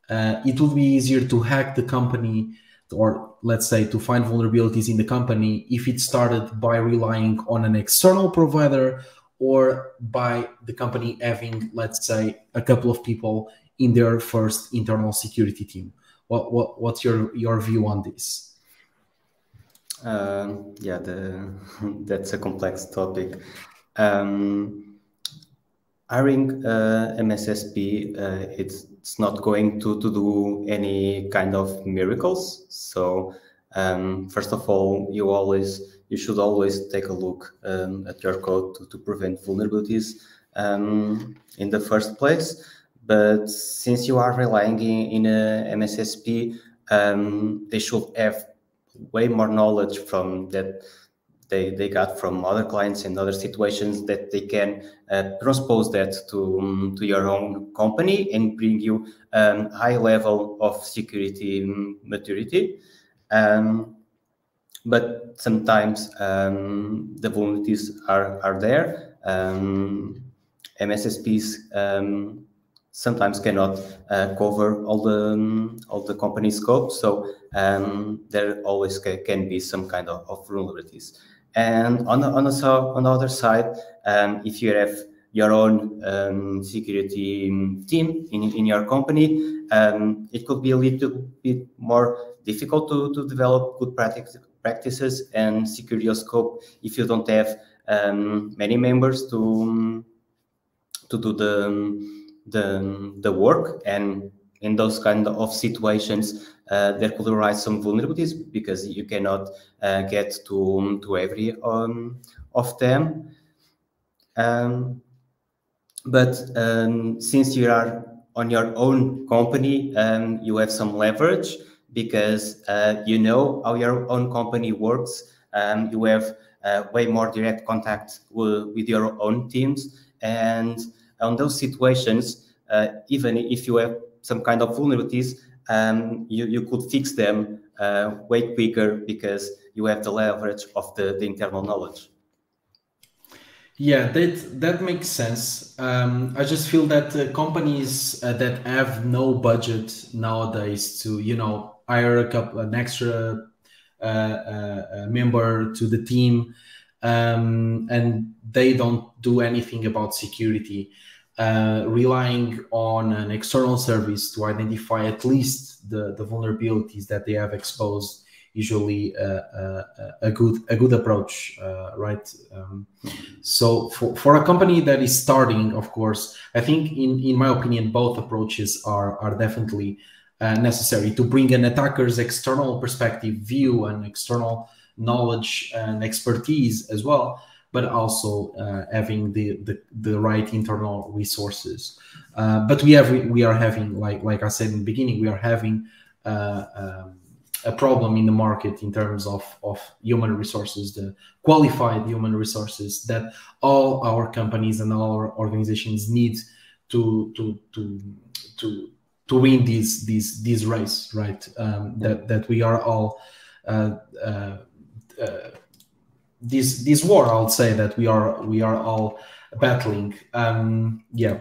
uh, it would be easier to hack the company or let's say to find vulnerabilities in the company if it started by relying on an external provider or by the company having let's say a couple of people in their first internal security team. What, what what's your your view on this? Um, yeah the, (laughs) that's a complex topic. Um, hiring uh, mssp uh, it's it's not going to, to do any kind of miracles. So um, first of all, you always you should always take a look um, at your code to, to prevent vulnerabilities um, in the first place. But since you are relying in, in a MSSP, um, they should have way more knowledge from that they, they got from other clients and other situations that they can uh, transpose that to, um, to your own company and bring you um, high level of security maturity. Um, but sometimes um, the vulnerabilities are, are there. Um, MSSPs um, sometimes cannot uh, cover all the um, all the company scope. So um, there always ca can be some kind of, of vulnerabilities. And on on the, on the other side, um, if you have your own um, security team in, in your company, um, it could be a little bit more difficult to, to develop good practice, practices and secure your scope if you don't have um, many members to, to do the, the, the work. And in those kind of situations, uh, there could arise some vulnerabilities because you cannot uh, get to, to every um, of them. Um, but um, since you are on your own company, um, you have some leverage because uh, you know how your own company works. Um, you have uh, way more direct contact with, with, your own teams. And on those situations, uh, even if you have some kind of vulnerabilities, um, you, you could fix them uh, way quicker because you have the leverage of the, the internal knowledge. Yeah, that that makes sense. Um, I just feel that uh, companies uh, that have no budget nowadays to, you know, hire a couple an extra uh, uh member to the team, um, and they don't do anything about security, uh, relying on an external service to identify at least the the vulnerabilities that they have exposed usually a, a, a, good a good approach, uh, right? Um, so for, for a company that is starting, of course, I think in in my opinion, both approaches are are definitely uh, necessary to bring an attacker's external perspective, view, and external knowledge and expertise as well, but also uh, having the, the the right internal resources. Uh, but we have we are having like like I said in the beginning, we are having uh, um, a problem in the market in terms of, of human resources, the qualified human resources that all our companies and all our organizations need to to to to to win this this this race, right? Um, that that we are all uh, uh, uh, this this war. I would say that we are we are all battling. Um, yeah.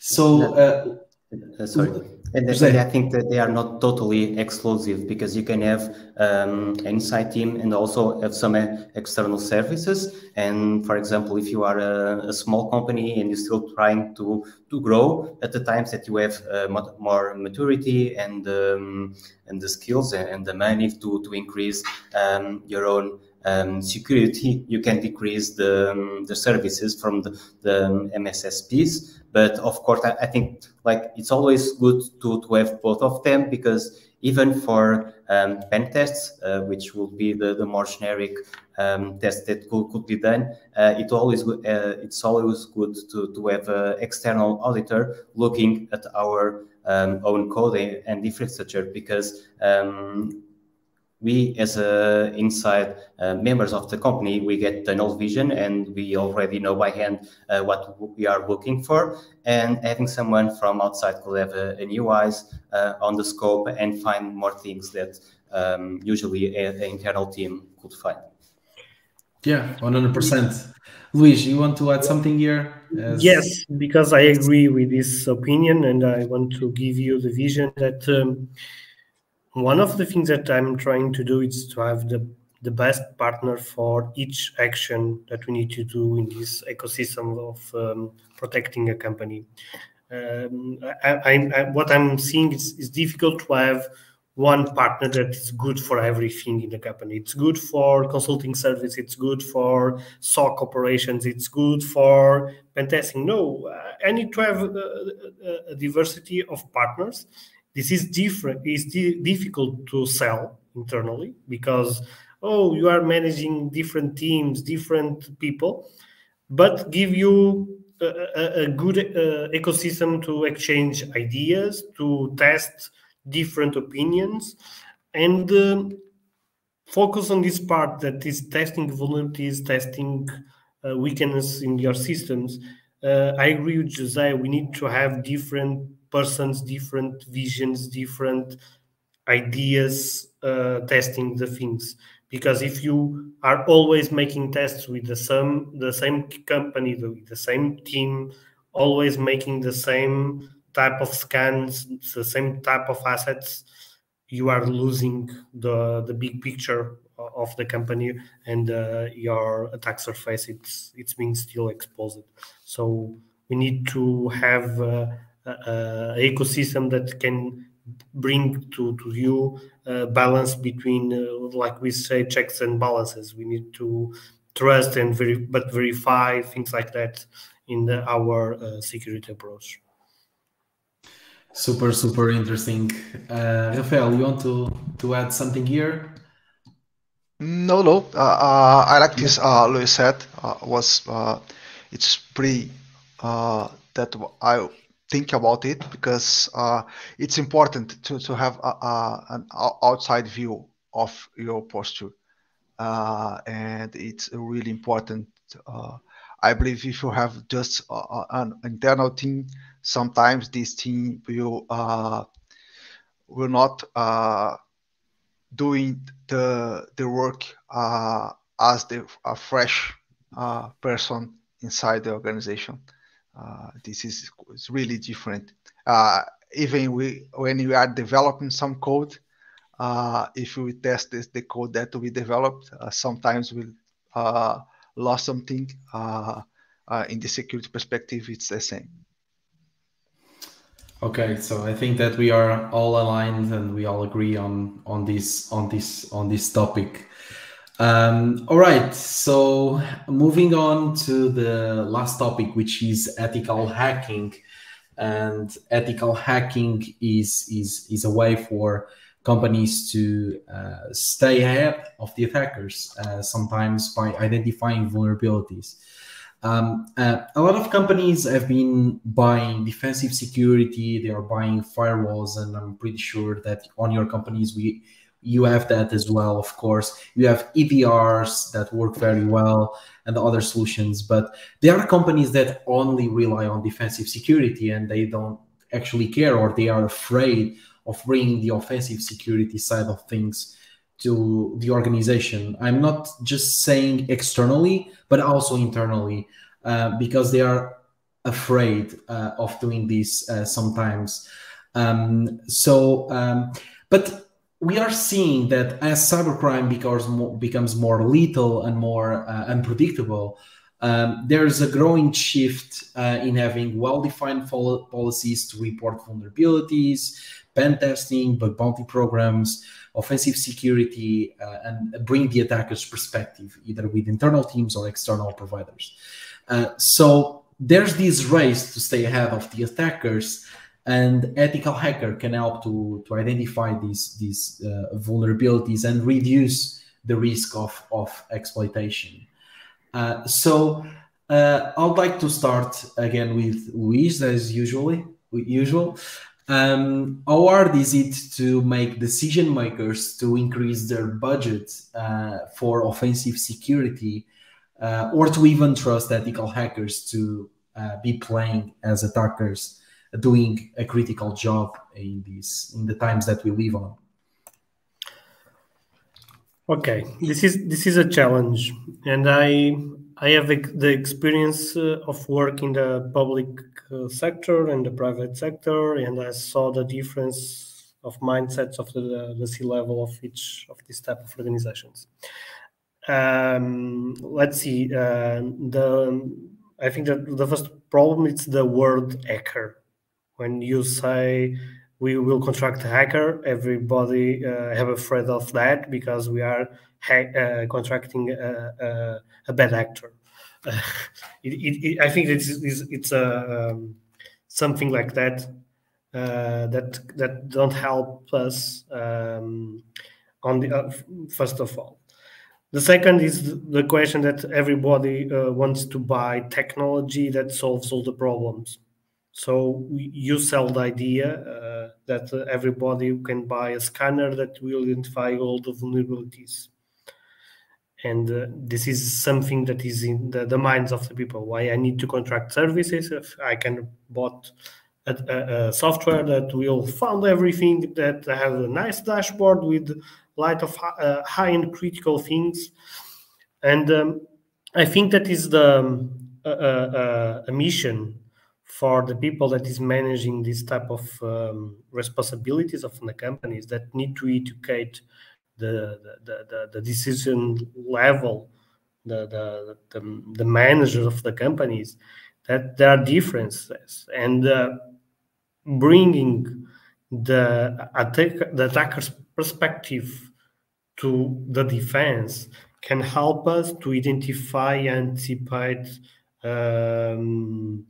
So. Uh, sorry. And, and I think that they are not totally exclusive because you can have um, an inside team and also have some uh, external services. And for example, if you are a, a, small company and you're still trying to to grow, at the times that you have uh, more maturity and um, and the skills and the money to to increase um, your own um, security, you can decrease the, um, the services from the, the MSSPs. But of course, I, I, think like it's always good to, to have both of them because even for um, pen tests, uh, which will be the, the more generic um, test that could, could be done, uh, it always uh, it's always good to, to have an external auditor looking at our um, own code and infrastructure because um, we as a inside uh, members of the company we get the null vision and we already know by hand uh, what we are looking for. And having someone from outside could have a, a new eyes uh, on the scope and find more things that um, usually an internal team could find. Yeah 100% luis you want to add something here? As... yes because i agree with this opinion and i want to give you the vision that um, one of the things that I'm trying to do is to have the the best partner for each action that we need to do in this ecosystem of um, protecting a company. Um, I, I, I, what I'm seeing is, is difficult to have one partner that is good for everything in the company. It's good for consulting service. It's good for SOC operations. It's good for pen testing. No, I need to have a, a, a diversity of partners this is different it's difficult to sell internally because oh you are managing different teams different people but give you a, a good uh, ecosystem to exchange ideas to test different opinions and um, focus on this part that is testing vulnerabilities testing uh, weaknesses in your systems. Uh, i agree with jose we need to have different persons, different visions, different ideas uh, testing the things. Because if you are always making tests with the same the same company, the, the same team, always making the same type of scans, the same type of assets, you are losing the the big picture of the company and uh, your attack surface it's it's being still exposed. So we need to have uh, a, ecosystem that can bring to, to you a balance between uh, like we say checks and balances. We need to trust and very but verify things like that in the, our uh, security approach. Super super interesting. Uh, rafael you want to to add something here? No no. Uh, uh, i like this uh, Luis said uh, was uh, it's pretty uh, that i think about it because uh, it's important to, to have a, a, an outside view of your posture. Uh, and it's really important. Uh, I believe if you have just an internal team, sometimes this team will uh, will not uh, doing the the work uh, as the a fresh person inside the organization. Uh, this is it's really different. Uh, even we, when we are developing some code, uh, if we test this, the code that we developed, uh, sometimes we uh, lost something. Uh, in the security perspective, it's the same. Okay, so I think that we are all aligned and we all agree on on this on this on this topic. Um, all right, so moving on to the last topic, which is ethical hacking. And ethical hacking is, is, is a way for companies to uh, stay ahead of the attackers, uh, sometimes by identifying vulnerabilities. Um, uh, a lot of companies have been buying defensive security, they are buying firewalls, and I'm pretty sure that on your companies, we you have that as well of course. You have edrs that work very well and other solutions but there are companies that only rely on defensive security and they don't actually care or they are afraid of bringing the offensive security side of things to the organization. I'm not just saying externally but also internally uh, because they are afraid uh, of doing this uh, sometimes. Um, so um, but we are seeing that as cybercrime becomes more, becomes more lethal and more uh, unpredictable, um, there's a growing shift uh, in having well-defined policies to report vulnerabilities, pen testing, bug bounty programs, offensive security, uh, and bring the attacker's perspective, either with internal teams or external providers. Uh, so there's this race to stay ahead of the attackers and ethical hacker can help to to identify these these uh, vulnerabilities and reduce the risk of of exploitation. Uh, so uh, I'd like to start again with Luis as usually usual. Um, how hard is it to make decision makers to increase their budget uh, for offensive security uh, or to even trust ethical hackers to uh, be playing as attackers doing a critical job in these in the times that we live on. Okay this is this is a challenge and i i have the experience uh, of work in the public uh, sector and the private sector and i saw the difference of mindsets of the, the c level of each of these type of organizations. Um, let's see uh, the i think that the first problem is the word hacker when you say we will contract a hacker, everybody uh, have afraid of that because we are uh, contracting a, a, a, bad actor. Uh, (laughs) it, it, it, I think it's it's, it's a um, something like that uh, that that don't help us um, on the uh, first of all. The second is the question that everybody uh, wants to buy technology that solves all the problems so you sell the idea uh, that uh, everybody can buy a scanner that will identify all the vulnerabilities. And uh, this is something that is in the, the, minds of the people. Why I need to contract services if I can bought a, a, a software that will find everything that have a nice dashboard with light of uh, high and critical things. And um, I think that is the um, a mission for the people that is managing this type of um, responsibilities of the companies that need to educate the the, the, the decision level the, the, the, the managers of the companies that there are differences. And uh, bringing the attack the attacker's perspective to the defense can help us to identify and anticipate um,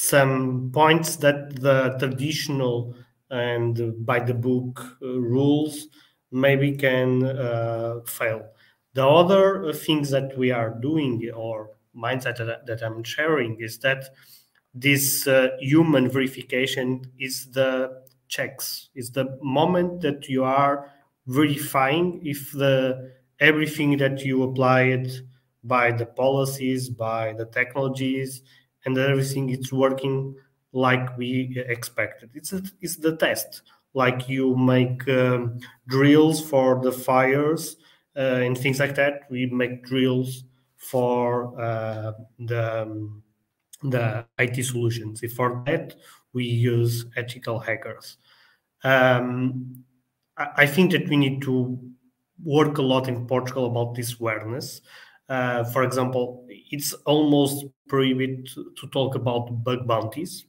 some points that the traditional and by the book uh, rules maybe can uh, fail. The other things that we are doing or mindset that, that I'm sharing is that this uh, human verification is the checks, is the moment that you are verifying if the everything that you applied by the policies, by the technologies, and everything it's working like we expected. It's a, it's the test. Like you make um, drills for the fires uh, and things like that. We make drills for uh, the um, the IT solutions. For that we use ethical hackers. Um, I, I think that we need to work a lot in Portugal about this awareness. Uh, for example, it's almost prohibited to, to talk about bug bounties.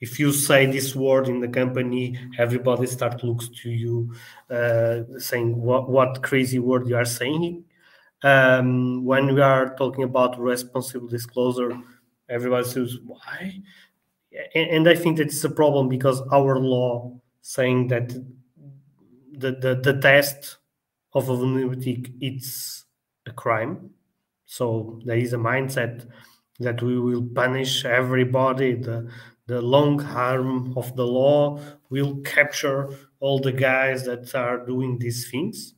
If you say this word in the company, everybody start looks to you, uh, saying what what crazy word you are saying. Um, when we are talking about responsible disclosure, everybody says why, and, and I think that's a problem because our law saying that the the, the test of a vulnerability it's a crime so there is a mindset that we will punish everybody. The the long arm of the law will capture all the guys that are doing these things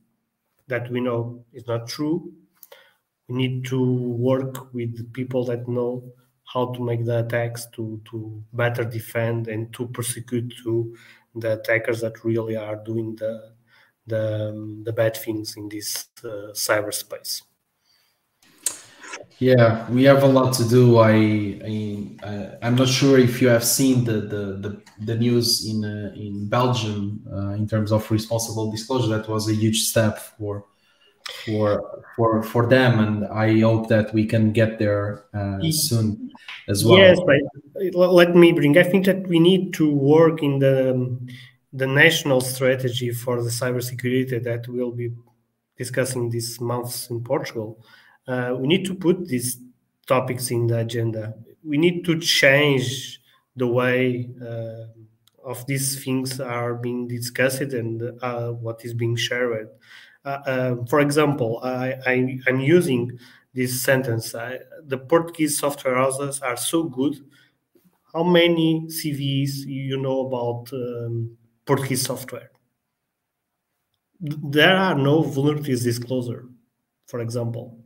that we know is not true. We need to work with the people that know how to make the attacks to, to better defend and to prosecute to the attackers that really are doing the the, the bad things in this uh, cyberspace. Yeah, we have a lot to do. I, I I'm not sure if you have seen the the the, the news in uh, in Belgium uh, in terms of responsible disclosure. That was a huge step for for for for them, and I hope that we can get there uh, soon as well. Yes, but let me bring. I think that we need to work in the the national strategy for the cybersecurity that we'll be discussing this month in Portugal uh, we need to put these topics in the agenda. We need to change the way uh, of these things are being discussed and uh, what is being shared. Uh, uh, for example, I, am using this sentence I, the Portuguese software houses are so good. How many CVs you know about um, Portuguese software? There are no vulnerabilities disclosure, for example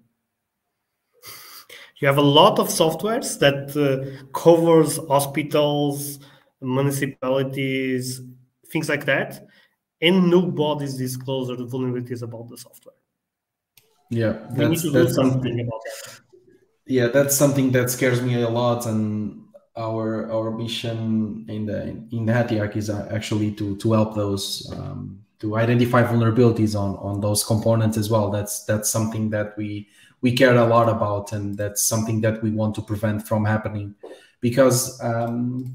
you have a lot of softwares that uh, covers hospitals municipalities things like that and nobody's disclosed the vulnerabilities about the software. Yeah we need to do something about that. Yeah that's something that scares me a lot and our our mission in the in the Ethiack is actually to to help those um, to identify vulnerabilities on on those components as well. That's that's something that we we care a lot about, and that's something that we want to prevent from happening. Because um,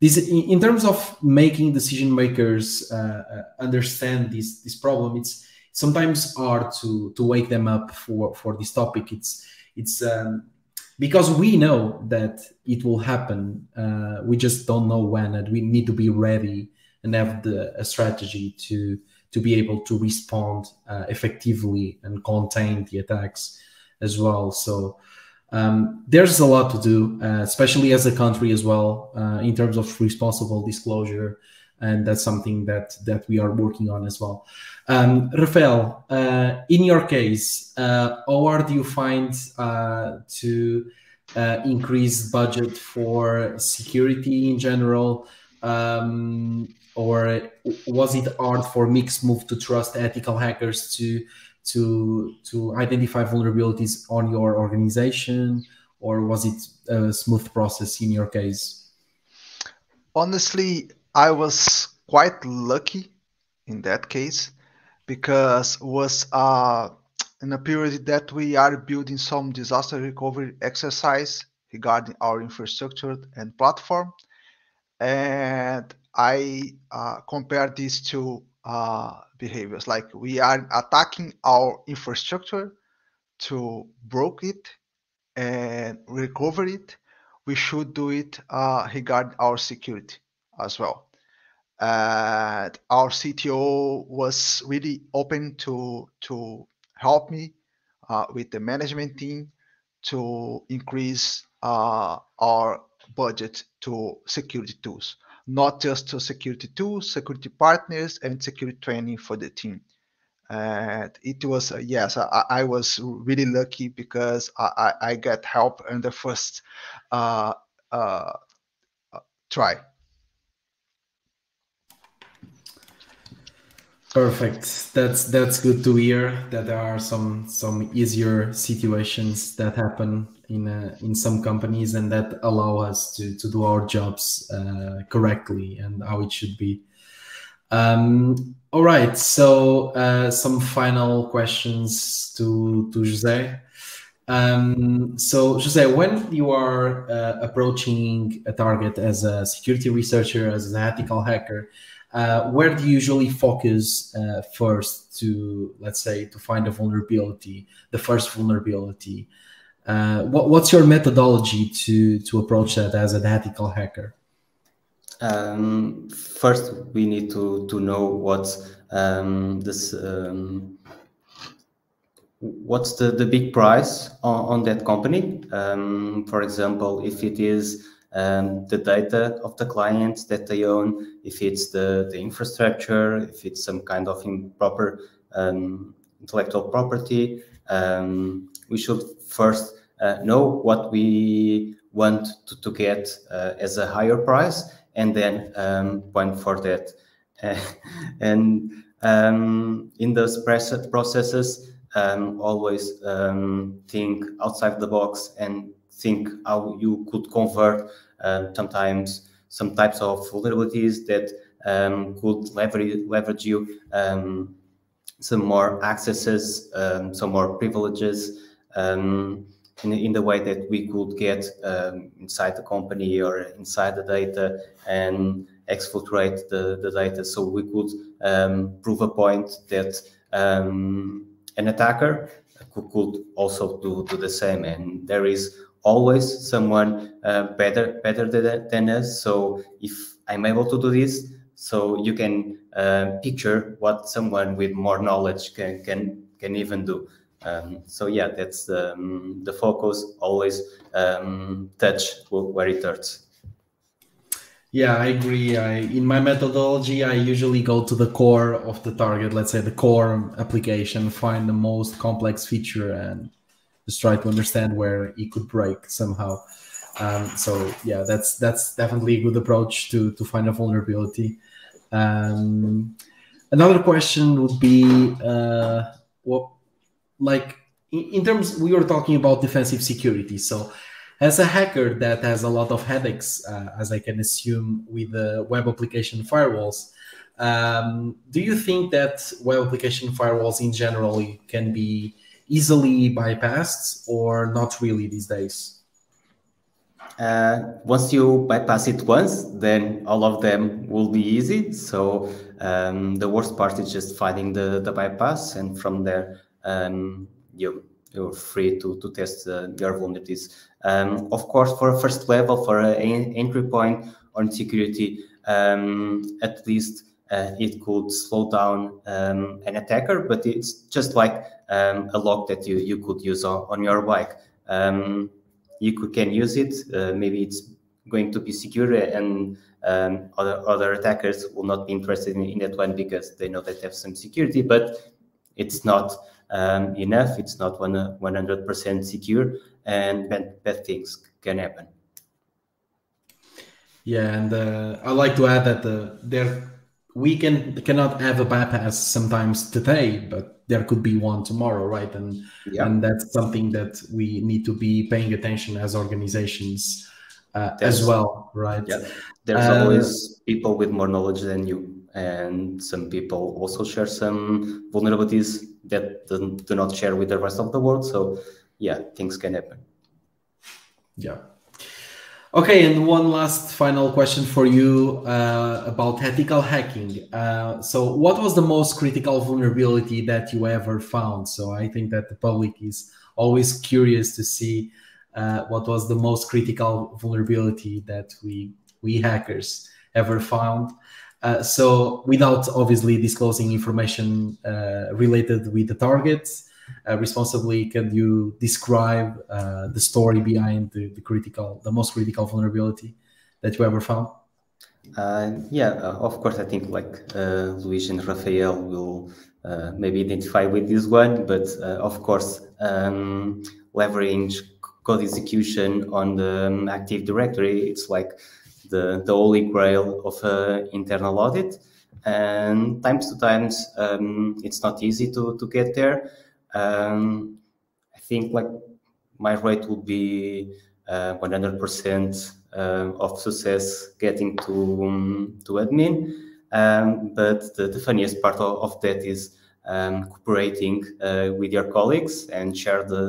this, in terms of making decision makers uh, uh, understand this this problem, it's sometimes hard to to wake them up for for this topic. It's it's um, because we know that it will happen. Uh, we just don't know when, and we need to be ready and have the a strategy to to be able to respond uh, effectively and contain the attacks as well. So um, there's a lot to do, uh, especially as a country as well, uh, in terms of responsible disclosure, and that's something that that we are working on as well. Um, Rafael, uh, in your case, uh, how hard do you find uh, to uh, increase budget for security in general? Um, or was it hard for Mixmove to trust ethical hackers to to to identify vulnerabilities on your organization or was it a smooth process in your case honestly, I was quite lucky in that case because was uh, in a period that we are building some disaster recovery exercise regarding our infrastructure and platform. And I uh, compare these two uh, behaviors. Like we are attacking our infrastructure to broke it and recover it. We should do it uh, regarding our security as well. And our CTO was really open to to help me uh, with the management team to increase uh, our budget to security tools, not just to security tools, security partners, and security training for the team. And it was uh, yes, I, I, was really lucky because I, I got help in the first uh, uh, uh try. Perfect. That's that's good to hear that there are some some easier situations that happen in uh, in some companies and that allow us to to do our jobs uh, correctly and how it should be. Um, all right. So uh, some final questions to to Jose. Um, so Jose, when you are uh, approaching a target as a security researcher, as an ethical hacker uh, where do you usually focus uh, first to, let's say, to find a vulnerability, the first vulnerability? Uh, what, what's your methodology to, to approach that as an ethical hacker? Um, first, we need to, to know what's um, this um, what's the, the big price on, on that company. Um, for example, if it is um, the data of the clients that they own, if it's the, the infrastructure, if it's some kind of improper um, intellectual property. We should first know what we want to, to get uh, as a higher price and then um, point for that. Uh, (laughs) and um, in those processes, um, always think outside the box and think how you could convert uh, sometimes some types of vulnerabilities that um, could leverage, leverage you um, some more accesses, um, some more privileges um, in, in the way that we could get um, inside the company or inside the data and exfiltrate the, the data so we could um, prove a point that an attacker could, could also do, do the same. And there is always someone uh, better better than, than us. So if I'm able to do this, so you can uh, picture what someone with more knowledge can can can even do. Um, so yeah, that's um, the focus. Always um, touch where it hurts. Yeah, I agree. I, in my methodology, I usually go to the core of the target. Let's say the core application, find the most complex feature, and just try to understand where it could break somehow. Um, so yeah, that's that's definitely a good approach to to find a vulnerability. Um, another question would be uh, what like in, terms we were talking about defensive security. So as a hacker that has a lot of headaches, uh, as I can assume with the web application firewalls. Um, do you think that web application firewalls in general can be easily bypassed or not really these days? Uh, once you bypass it once, then all of them will be easy. So um, the worst part is just finding the, the bypass, and from there um, you you're free to to test uh, your vulnerabilities. Um, of course, for a first level, for an entry point on security, um, at least uh, it could slow down um, an attacker, but it's just like um, a lock that you, you could use on, on your bike. Um, you could, can use it. Uh, maybe it's going to be secure and um, other, other attackers will not be interested in, in, that one because they know that they have some security, but it's not um, enough. It's not 100% secure and bad, bad things can happen. Yeah, and uh, I like to add that uh, there we can cannot have a bypass sometimes today, but there could be one tomorrow, right? And yeah. and that's something that we need to be paying attention as organizations uh, as well, right? Yeah, there's uh, always people with more knowledge than you, and some people also share some vulnerabilities that do not share with the rest of the world. So, yeah, things can happen. Yeah. Okay, and one last final question for you uh, about ethical hacking. Uh, so, what was the most critical vulnerability that you ever found? So, I think that the public is always curious to see uh, what was the most critical vulnerability that we we hackers ever found. Uh, so, without obviously disclosing information uh, related with the targets, uh, responsibly, can you describe uh, the story behind the, the, critical, the most critical vulnerability that you ever found? Uh, yeah, of course. I think like Luis and Rafael will maybe identify with this one, but of course, um, leverage code execution on the um, Active Directory, it's like the, the holy grail of internal audit. And times to times, um, it's not easy to, to get there. Um, I think like my rate would be uh, 100% uh, of success getting to um, to admin. Um, but the, the, funniest part of, of that is um, cooperating uh, with your colleagues and share the,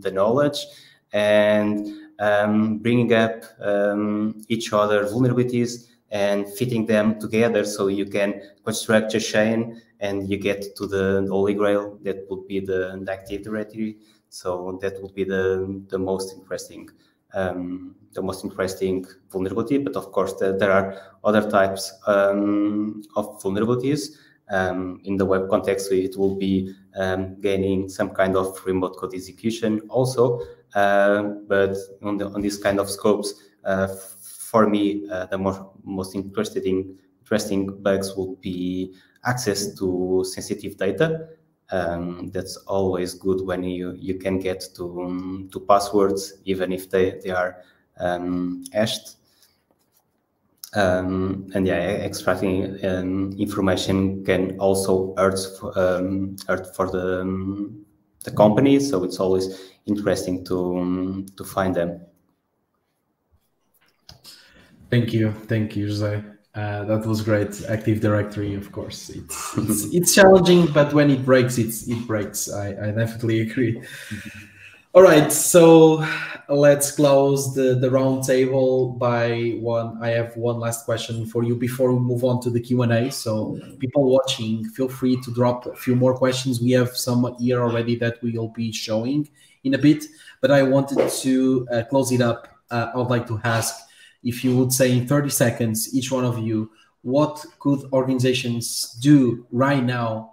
the knowledge and um, bringing up um, each other vulnerabilities and fitting them together so you can construct a chain and you get to the holy grail that would be the, the active directory. So that would be the the most interesting um, the most interesting vulnerability. But of course the, there are other types um, of vulnerabilities um, in the web context. It will be um, gaining some kind of remote code execution. Also but on, the, on kind of scopes uh, for me uh, the more, most interesting interesting bugs would be access to sensitive data. Um, that's always good when you, you can get to, um, to passwords, even if they, they are um, hashed. Um, and yeah, extracting um, information can also hurt, um, hurt for the, the company. So it's always interesting to, to find them. Thank you. Thank you, Jose. Uh, that was great. Active Directory, of course, it's it's, (laughs) it's challenging, but when it breaks, it's it breaks. I, I definitely (laughs) agree. All right, so let's close the the round table by one. I have one last question for you before we move on to the Q and A. So people watching, feel free to drop a few more questions. We have some here already that we will be showing in a bit, but I wanted to uh, close it up. Uh, I would like to ask if you would say in 30 seconds, each one of you, what could organizations do right now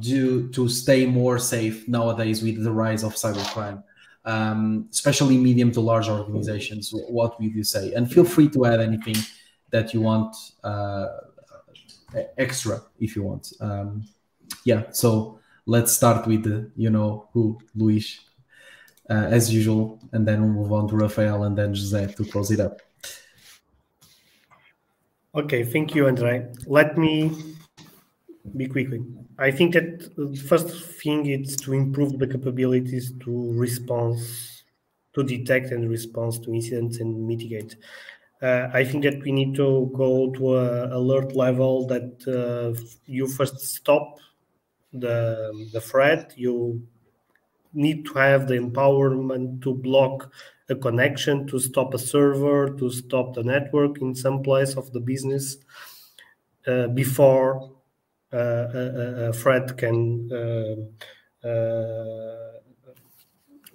do to stay more safe nowadays with the rise of cybercrime, um, especially medium to large organizations? What would you say? And feel free to add anything that you want uh, extra if you want. Um, yeah, so let's start with the, you know, who, Luis, uh, as usual, and then we'll move on to Rafael and then Jose to close it up. Okay, thank you, Andre. Let me be quickly. I think that the first thing is to improve the capabilities to response, to detect and respond to incidents and mitigate. Uh, I think that we need to go to a alert level that uh, you first stop the the threat. You need to have the empowerment to block a connection to stop a server, to stop the network in some place of the business uh, before uh, a, a, threat can uh, uh,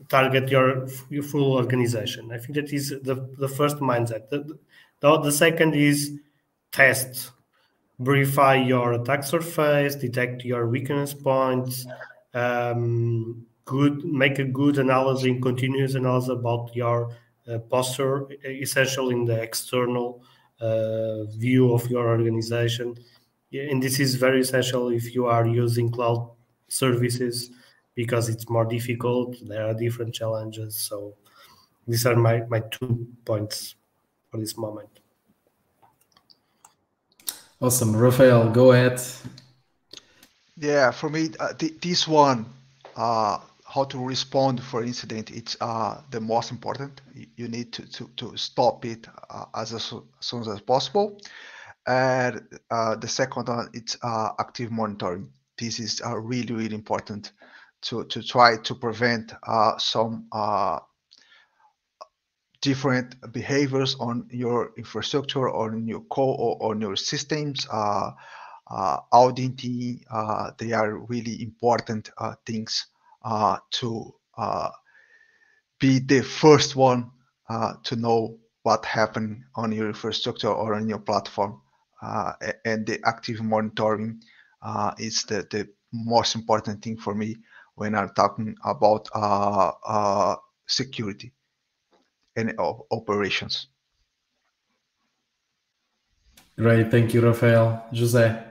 target your, your full organization. I think that is the, the first mindset. The, the, the second is test, verify your attack surface, detect your weakness points, um, good make a good analysis and continuous analysis about your uh, posture essential in the external uh, view of your organization. And this is very essential if you are using cloud services because it's more difficult there are different challenges. So these are my, my two points for this moment. Awesome. Rafael go ahead. Yeah for me uh, th- this one uh, how to respond for incident it's uh, the most important. You need to, to, to stop it uh, as, as soon as possible. And uh, the second one it's uh, active monitoring. This is uh, really really important to, to try to prevent uh, some different behaviors on your infrastructure or on your core or on your systems. Auditing, they are really important things to be the first one to know what happened on your infrastructure or on your platform. and the active monitoring is the, the most important thing for me when I'm talking about uh, uh, security and operations. Great, thank you, Rafael. Jose.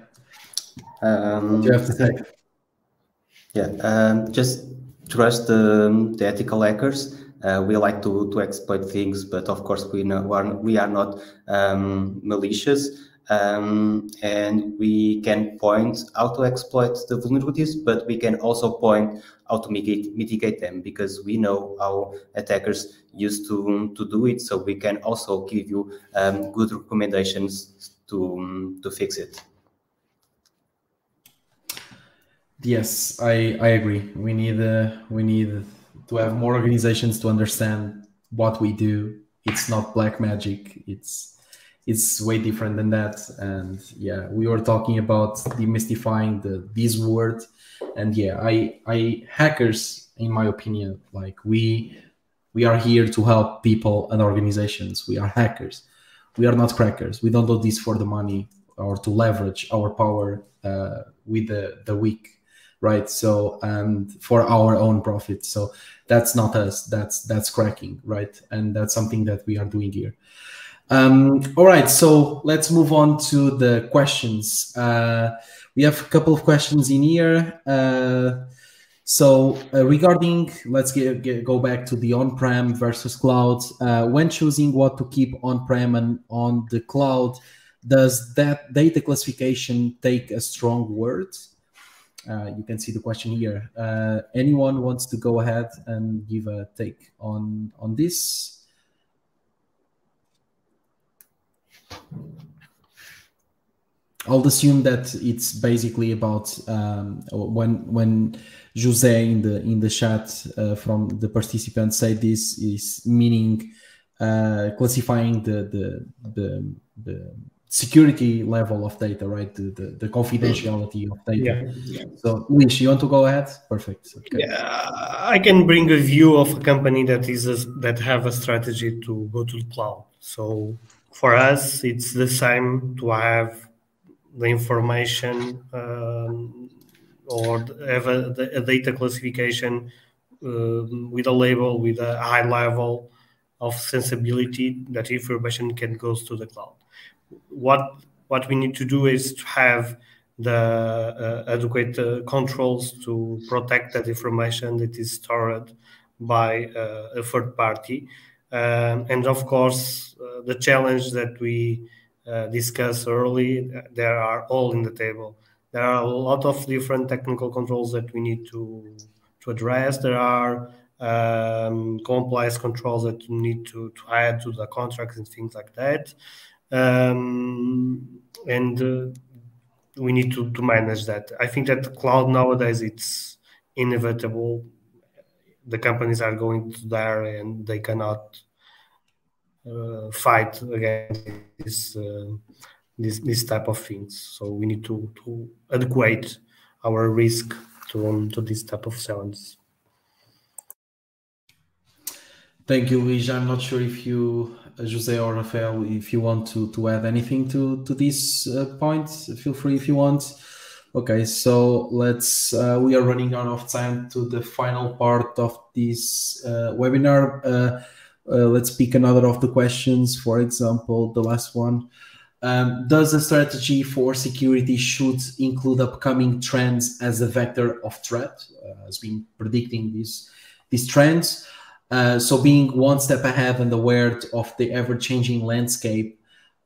Um, what do you have to say? Yeah, um, just trust the, the ethical hackers. Uh, we like to, to exploit things, but of course we know we are, we are not um, malicious. Um, and we can point how to exploit the vulnerabilities, but we can also point how to mitigate, mitigate them because we know how attackers used to, to do it. So we can also give you um, good recommendations to, to fix it. Yes, I I agree. We need uh, we need to have more organizations to understand what we do. It's not black magic. It's it's way different than that. And yeah, we were talking about demystifying the this word. And yeah, I I hackers, in my opinion, like we we are here to help people and organizations. We are hackers. We are not crackers. We don't do this for the money or to leverage our power uh, with the the weak right? So and for our own profit. So that's not us. That's that's cracking right? And that's something that we are doing here. Um, all right. So let's move on to the questions. Uh, we have a couple of questions in here. Uh, so uh, regarding let's get, get, go back to the on-prem versus cloud. Uh, when choosing what to keep on-prem and on the cloud does that data classification take a strong word uh, you can see the question here. Uh, anyone wants to go ahead and give a take on on this? I'll assume that it's basically about um, when when Jose in the in the chat uh, from the participants say this is meaning uh, classifying the the the, the security level of data, right? The, the, the confidentiality of data. Yeah. So, Luis, you want to go ahead? Perfect. Okay. Yeah, I can bring a view of a company that is a, that have a strategy to go to the cloud. So, for us, it's the same to have the information um, or have a, a data classification uh, with a label with a high level of sensibility that information can go to the cloud what what we need to do is to have the uh, adequate uh, controls to protect that information that is stored by uh, a third party. Um, and of course, the challenge that we uh, discussed early, there are all in the table. There are a lot of different technical controls that we need to, to address. There are um, compliance controls that you need to, to add to the contracts and things like that um, and uh, we need to, to manage that. I think that cloud nowadays it's inevitable. The companies are going to there and they cannot uh, fight against this, uh, this this type of things. So we need to to adequate our risk to um, to this type of challenges. Thank you, Luis. I'm not sure if you Jose or Rafael, if you want to, to add anything to, to this uh, point, feel free if you want. Okay, so let's, uh, we are running out of time to the final part of this uh, webinar. Uh, uh, let's pick another of the questions. For example, the last one. Um, does a strategy for security should include upcoming trends as a vector of threat? Uh, has been predicting these, these trends. Uh, so being one step ahead and aware of the ever-changing landscape,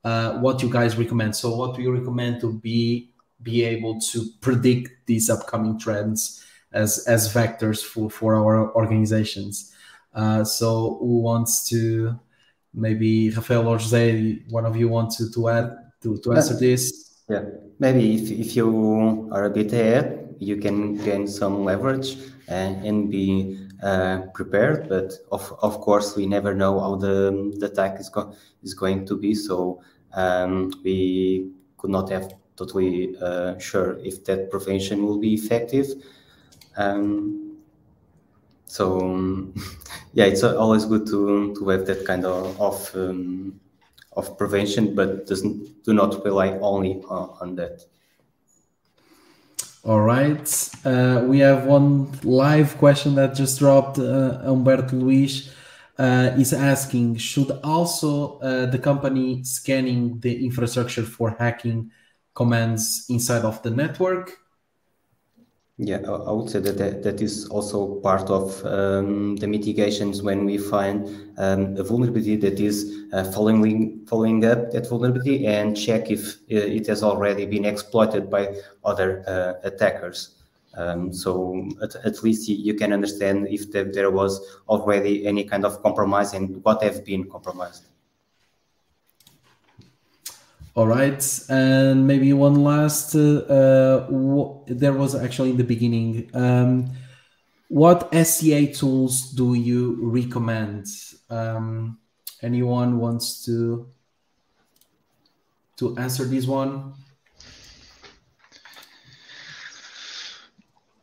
uh, what you guys recommend? So what do you recommend to be be able to predict these upcoming trends as as vectors for for our organizations. Uh, so who wants to maybe Rafael or Jose, one of you want to to add to to answer this? Yeah, maybe if if you are a bit ahead, you can gain some leverage and, and be uh, prepared. But of, of course, we never know how the, the attack is, go is going to be. So um, we could not have totally uh, sure if that prevention will be effective. Um, so (laughs) yeah, it's always good to to have that kind of of, um, of prevention, but doesn't do not rely only on, on that. All right. Uh, we have one live question that just dropped. Uh, Humberto Luis uh, is asking Should also uh, the company scanning the infrastructure for hacking commands inside of the network? Yeah, I would say that that, that is also part of um, the mitigations when we find um, a vulnerability that is uh, following following up that vulnerability and check if uh, it has already been exploited by other uh, attackers. Um, so at, at least you, can understand if the, there was already any kind of compromise and what have been compromised. All right, and maybe one last. Uh, there was actually in the beginning. Um, what SCA tools do you recommend? Um, anyone wants to to answer this one?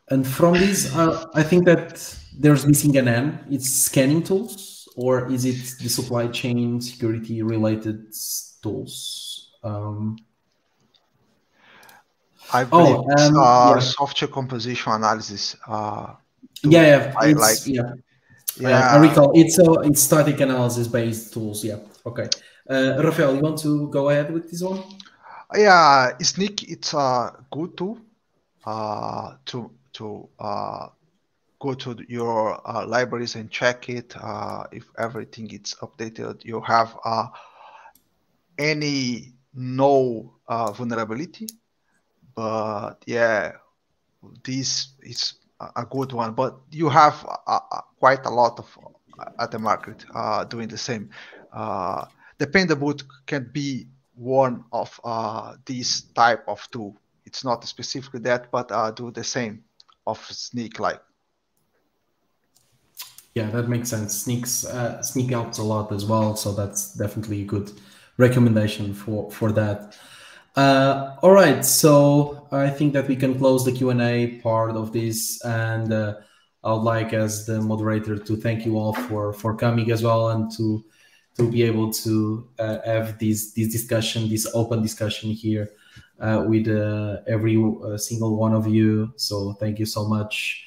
And from this, uh, I think that there's missing an N. It's scanning tools, or is it the supply chain security related tools? Um, I believe oh, um, uh, yeah. software composition analysis. Uh, yeah, yeah, I like. Yeah, yeah. I, I recall it's a it's static analysis based tools. Yeah. Okay. Uh, Rafael, you want to go ahead with this one? Yeah, Snyk. It's a good tool uh, to to uh, go to your uh, libraries and check it uh, if everything is updated. You have uh, any no uh, vulnerability, but yeah, this is a good one. But you have quite a lot of uh, at the market uh, doing the same. Uh, Dependabot can be one of uh, these type of tool. It's not specifically that, but uh, do the same of Snyk like. Yeah, that makes sense. Snyks uh, Snyk helps a lot as well, so that's definitely a good recommendation for for that. Uh, all right, so I think that we can close the Q and A part of this, and uh, I would like, as the moderator, to thank you all for for coming as well, and to to be able to uh, have this this discussion, this open discussion here uh, with uh, every uh, single one of you. So thank you so much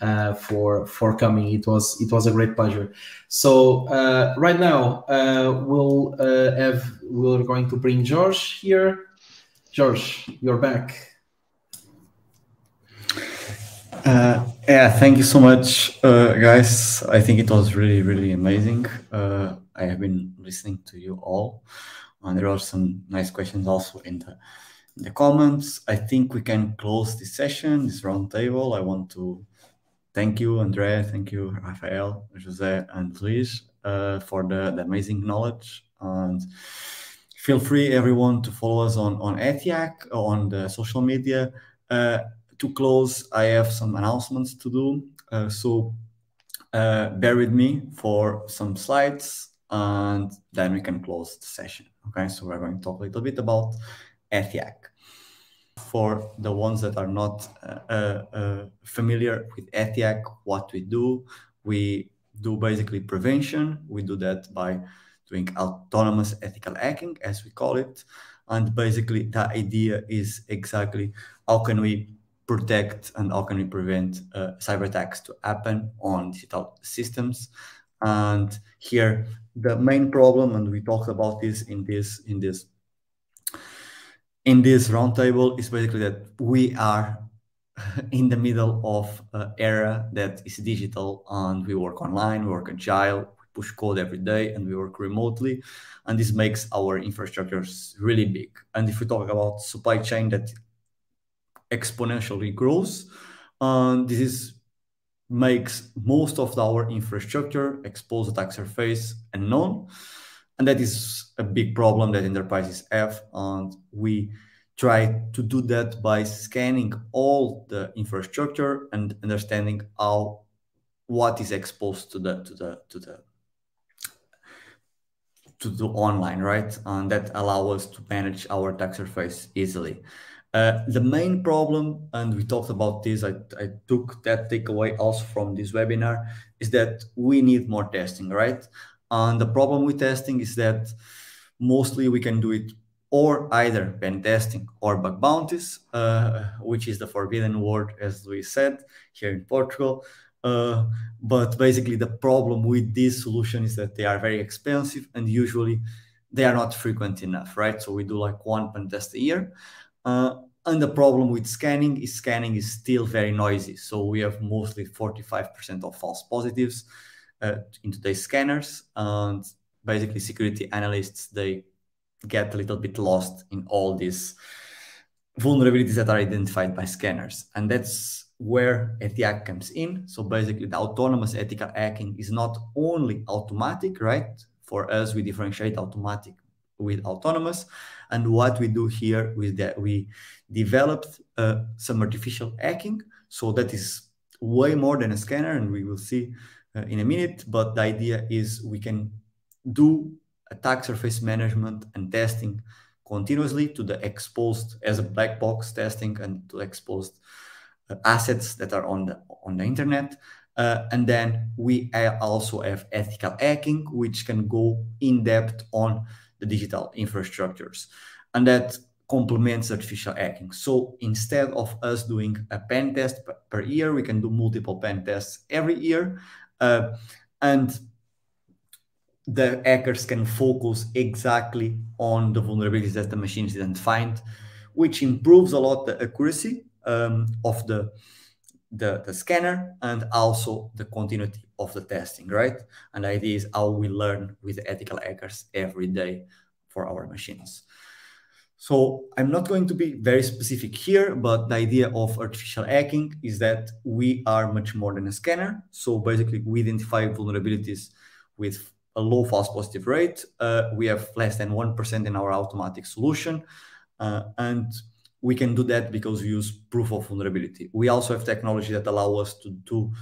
uh, for for coming. It was it was a great pleasure. So uh, right now uh, we'll uh, have we're going to bring George here. George, you're back. Uh, yeah, thank you so much, guys. I think it was really really amazing. I have been listening to you all, and there are some nice questions also in the in the comments. I think we can close this session, this roundtable. I want to thank you, André. Thank you, Rafael, Jose, and Luis uh, for the, the, amazing knowledge. And feel free, everyone, to follow us on, on Ethiack, on the social media. Uh, to close, I have some announcements to do. Uh, so uh, bear with me for some slides and then we can close the session. Okay, so we're going to talk a little bit about Ethiack for the ones that are not uh, uh, uh, familiar with Ethiack, what we do, we do basically prevention. We do that by doing autonomous ethical hacking, as we call it. And basically, the idea is exactly how can we protect and how can we prevent uh, cyber attacks to happen on digital systems. And here, the main problem, and we talked about this in this in this in this roundtable is basically that we are (laughs) in the middle of an era that is digital and we work online, we work agile, we push code every day and we work remotely. And this makes our infrastructures really big. And if we talk about supply chain that exponentially grows, And this is makes most of our infrastructure exposed attack surface and unknown. And that is a big problem that enterprises have. And we try to do that by scanning all the infrastructure and understanding how what is exposed to the to the to the to the online, right? And that allow us to manage our attack surface easily. Uh, the main problem, and we talked about this, I, I took that takeaway also from this webinar, is that we need more testing, right? And the problem with testing is that mostly we can do it or either pen testing or bug bounties, uh, which is the forbidden word, as we said here in Portugal. Uh, but basically, the problem with this solution is that they are very expensive and usually they are not frequent enough, right? So we do like one pen test a year. Uh, and the problem with scanning is scanning is still very noisy. So we have mostly 45% of false positives in today's scanners. And basically security analysts, they get a little bit lost in all these vulnerabilities that are identified by scanners. And that's where Ethiack comes in. So basically the autonomous ethical hacking is not only automatic, right? For us, we differentiate automatic with autonomous. And what we do here is that we developed uh, some artificial hacking. So that is way more than a scanner, and we will see uh, in a minute. But the idea is we can do attack surface management and testing continuously to the exposed as a black box testing and to exposed uh, assets that are on the on the internet. Uh, and then we also have ethical hacking, which can go in depth on the digital infrastructures. And that complements artificial hacking. So instead of us doing a pen test per year, we can do multiple pen tests every year. Uh, and the hackers can focus exactly on the vulnerabilities that the machines didn't find, which improves a lot the accuracy um, of the, the, the scanner and also the continuity of the testing, right? And the idea is how we learn with ethical hackers every day for our machines. So I'm not going to be very specific here, but the idea of artificial hacking is that we are much more than a scanner. So basically we identify vulnerabilities with a low false positive rate. Uh, we have less than 1% in our automatic solution. Uh, and we can do that because we use proof of vulnerability. We also have technology that allow us to, to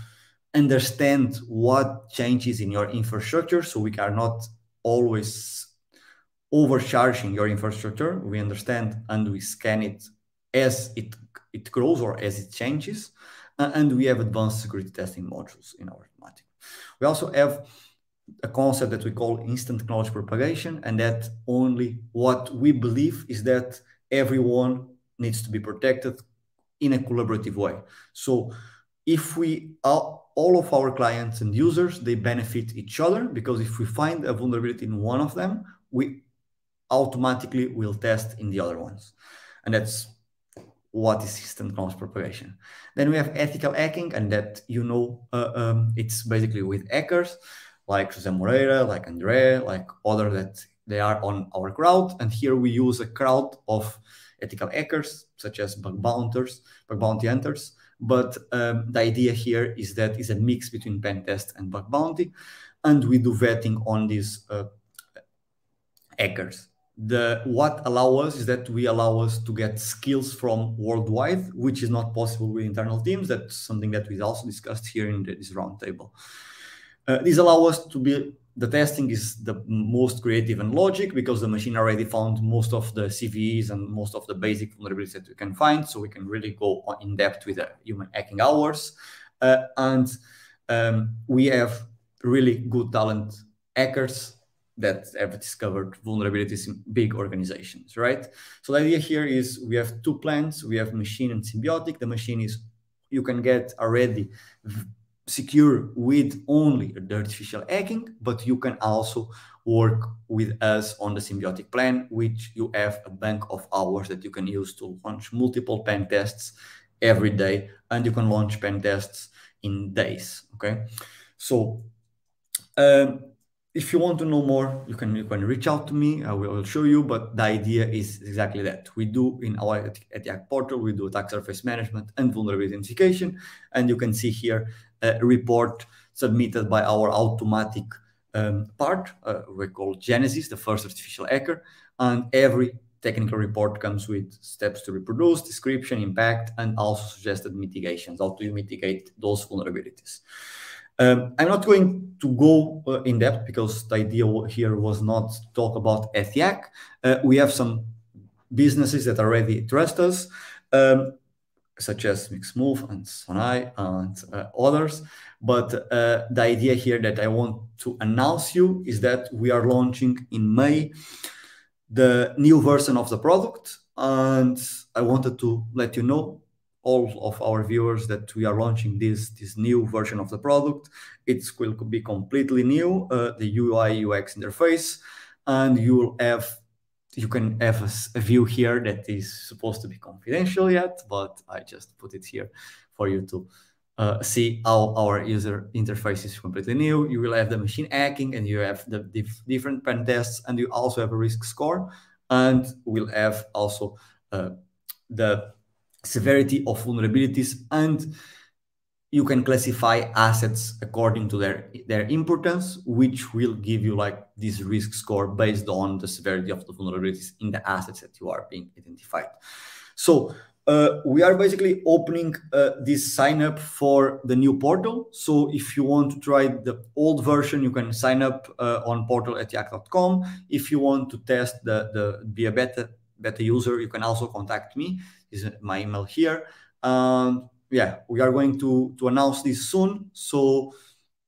understand what changes in your infrastructure. So we are not always overcharging your infrastructure. We understand and we scan it as it, it grows or as it changes. Uh, and we have advanced security testing modules in our automatic. We also have a concept that we call instant knowledge propagation, and that only what we believe is that everyone needs to be protected in a collaborative way. So if we all, all of our clients and users they benefit each other because if we find a vulnerability in one of them, we automatically will test in the other ones. And that's what is instant knowledge propagation. Then we have ethical hacking, and that you know uh, um, it's basically with hackers like Jose Moreira, like Andre, like other that they are on our crowd. And here we use a crowd of ethical hackers, such as bug bounters, bug bounty hunters. But um, the idea here is that it's a mix between pen test and bug bounty, and we do vetting on these uh, hackers. The what allow us is that we allow us to get skills from worldwide, which is not possible with internal teams. That's something that we also discussed here in this roundtable. Uh, these allow us to be the testing is the most creative and logic because the machine already found most of the CVEs and most of the basic vulnerabilities that we can find. So we can really go in depth with the human hacking hours. Uh, and um, we have really good talent hackers that have discovered vulnerabilities in big organizations, right? So the idea here is we have two plans. We have machine and symbiotic. The machine is you can get already secure with only the artificial hacking, but you can also work with us on the symbiotic plan, which you have a bank of hours that you can use to launch multiple pen tests every day, and you can launch pen tests in days. Okay, so um, if you want to know more, you can you can reach out to me. I will show you. But the idea is exactly that we do in our Ethiack portal, we do attack surface management and vulnerability identification, and you can see here a report submitted by our automatic um, part uh, we call Genesis, the first artificial hacker, and every technical report comes with steps to reproduce, description, impact, and also suggested mitigations, how to mitigate those vulnerabilities. Um, I'm not going to go uh, in depth because the idea here was not to talk about Ethiack. Uh, we have some businesses that already trust us, um, such as Mixmove and Sonae and uh, others. But uh, the idea here that I want to announce you is that we are launching in May the new version of the product. And I wanted to let you know all of our viewers that we are launching this this new version of the product. It will be completely new, uh, the UI UX interface, and you will have you can have a, a, view here that is supposed to be confidential yet, but I just put it here for you to uh, see how our user interface is completely new. You will have the machine hacking and you have the dif different pen tests and you also have a risk score and we'll have also uh, the severity of vulnerabilities and you can classify assets according to their their importance which will give you like this risk score based on the severity of the vulnerabilities in the assets that you are being identified so uh, we are basically opening uh, this sign up for the new portal. So if you want to try the old version, you can sign up uh, on portal@yak.com. If you want to test the, the be a beta beta user, you can also contact me is my email here. Um, yeah, we are going to, to announce this soon. So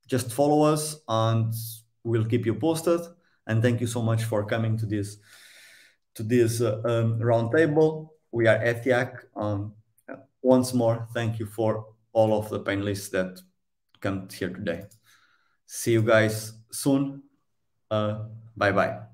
just follow us and we'll keep you posted. And thank you so much for coming to this to this uh, um, roundtable. We are Ethiack. Um, once more, thank you for all of the panelists that come here today. See you guys soon. Uh, bye bye.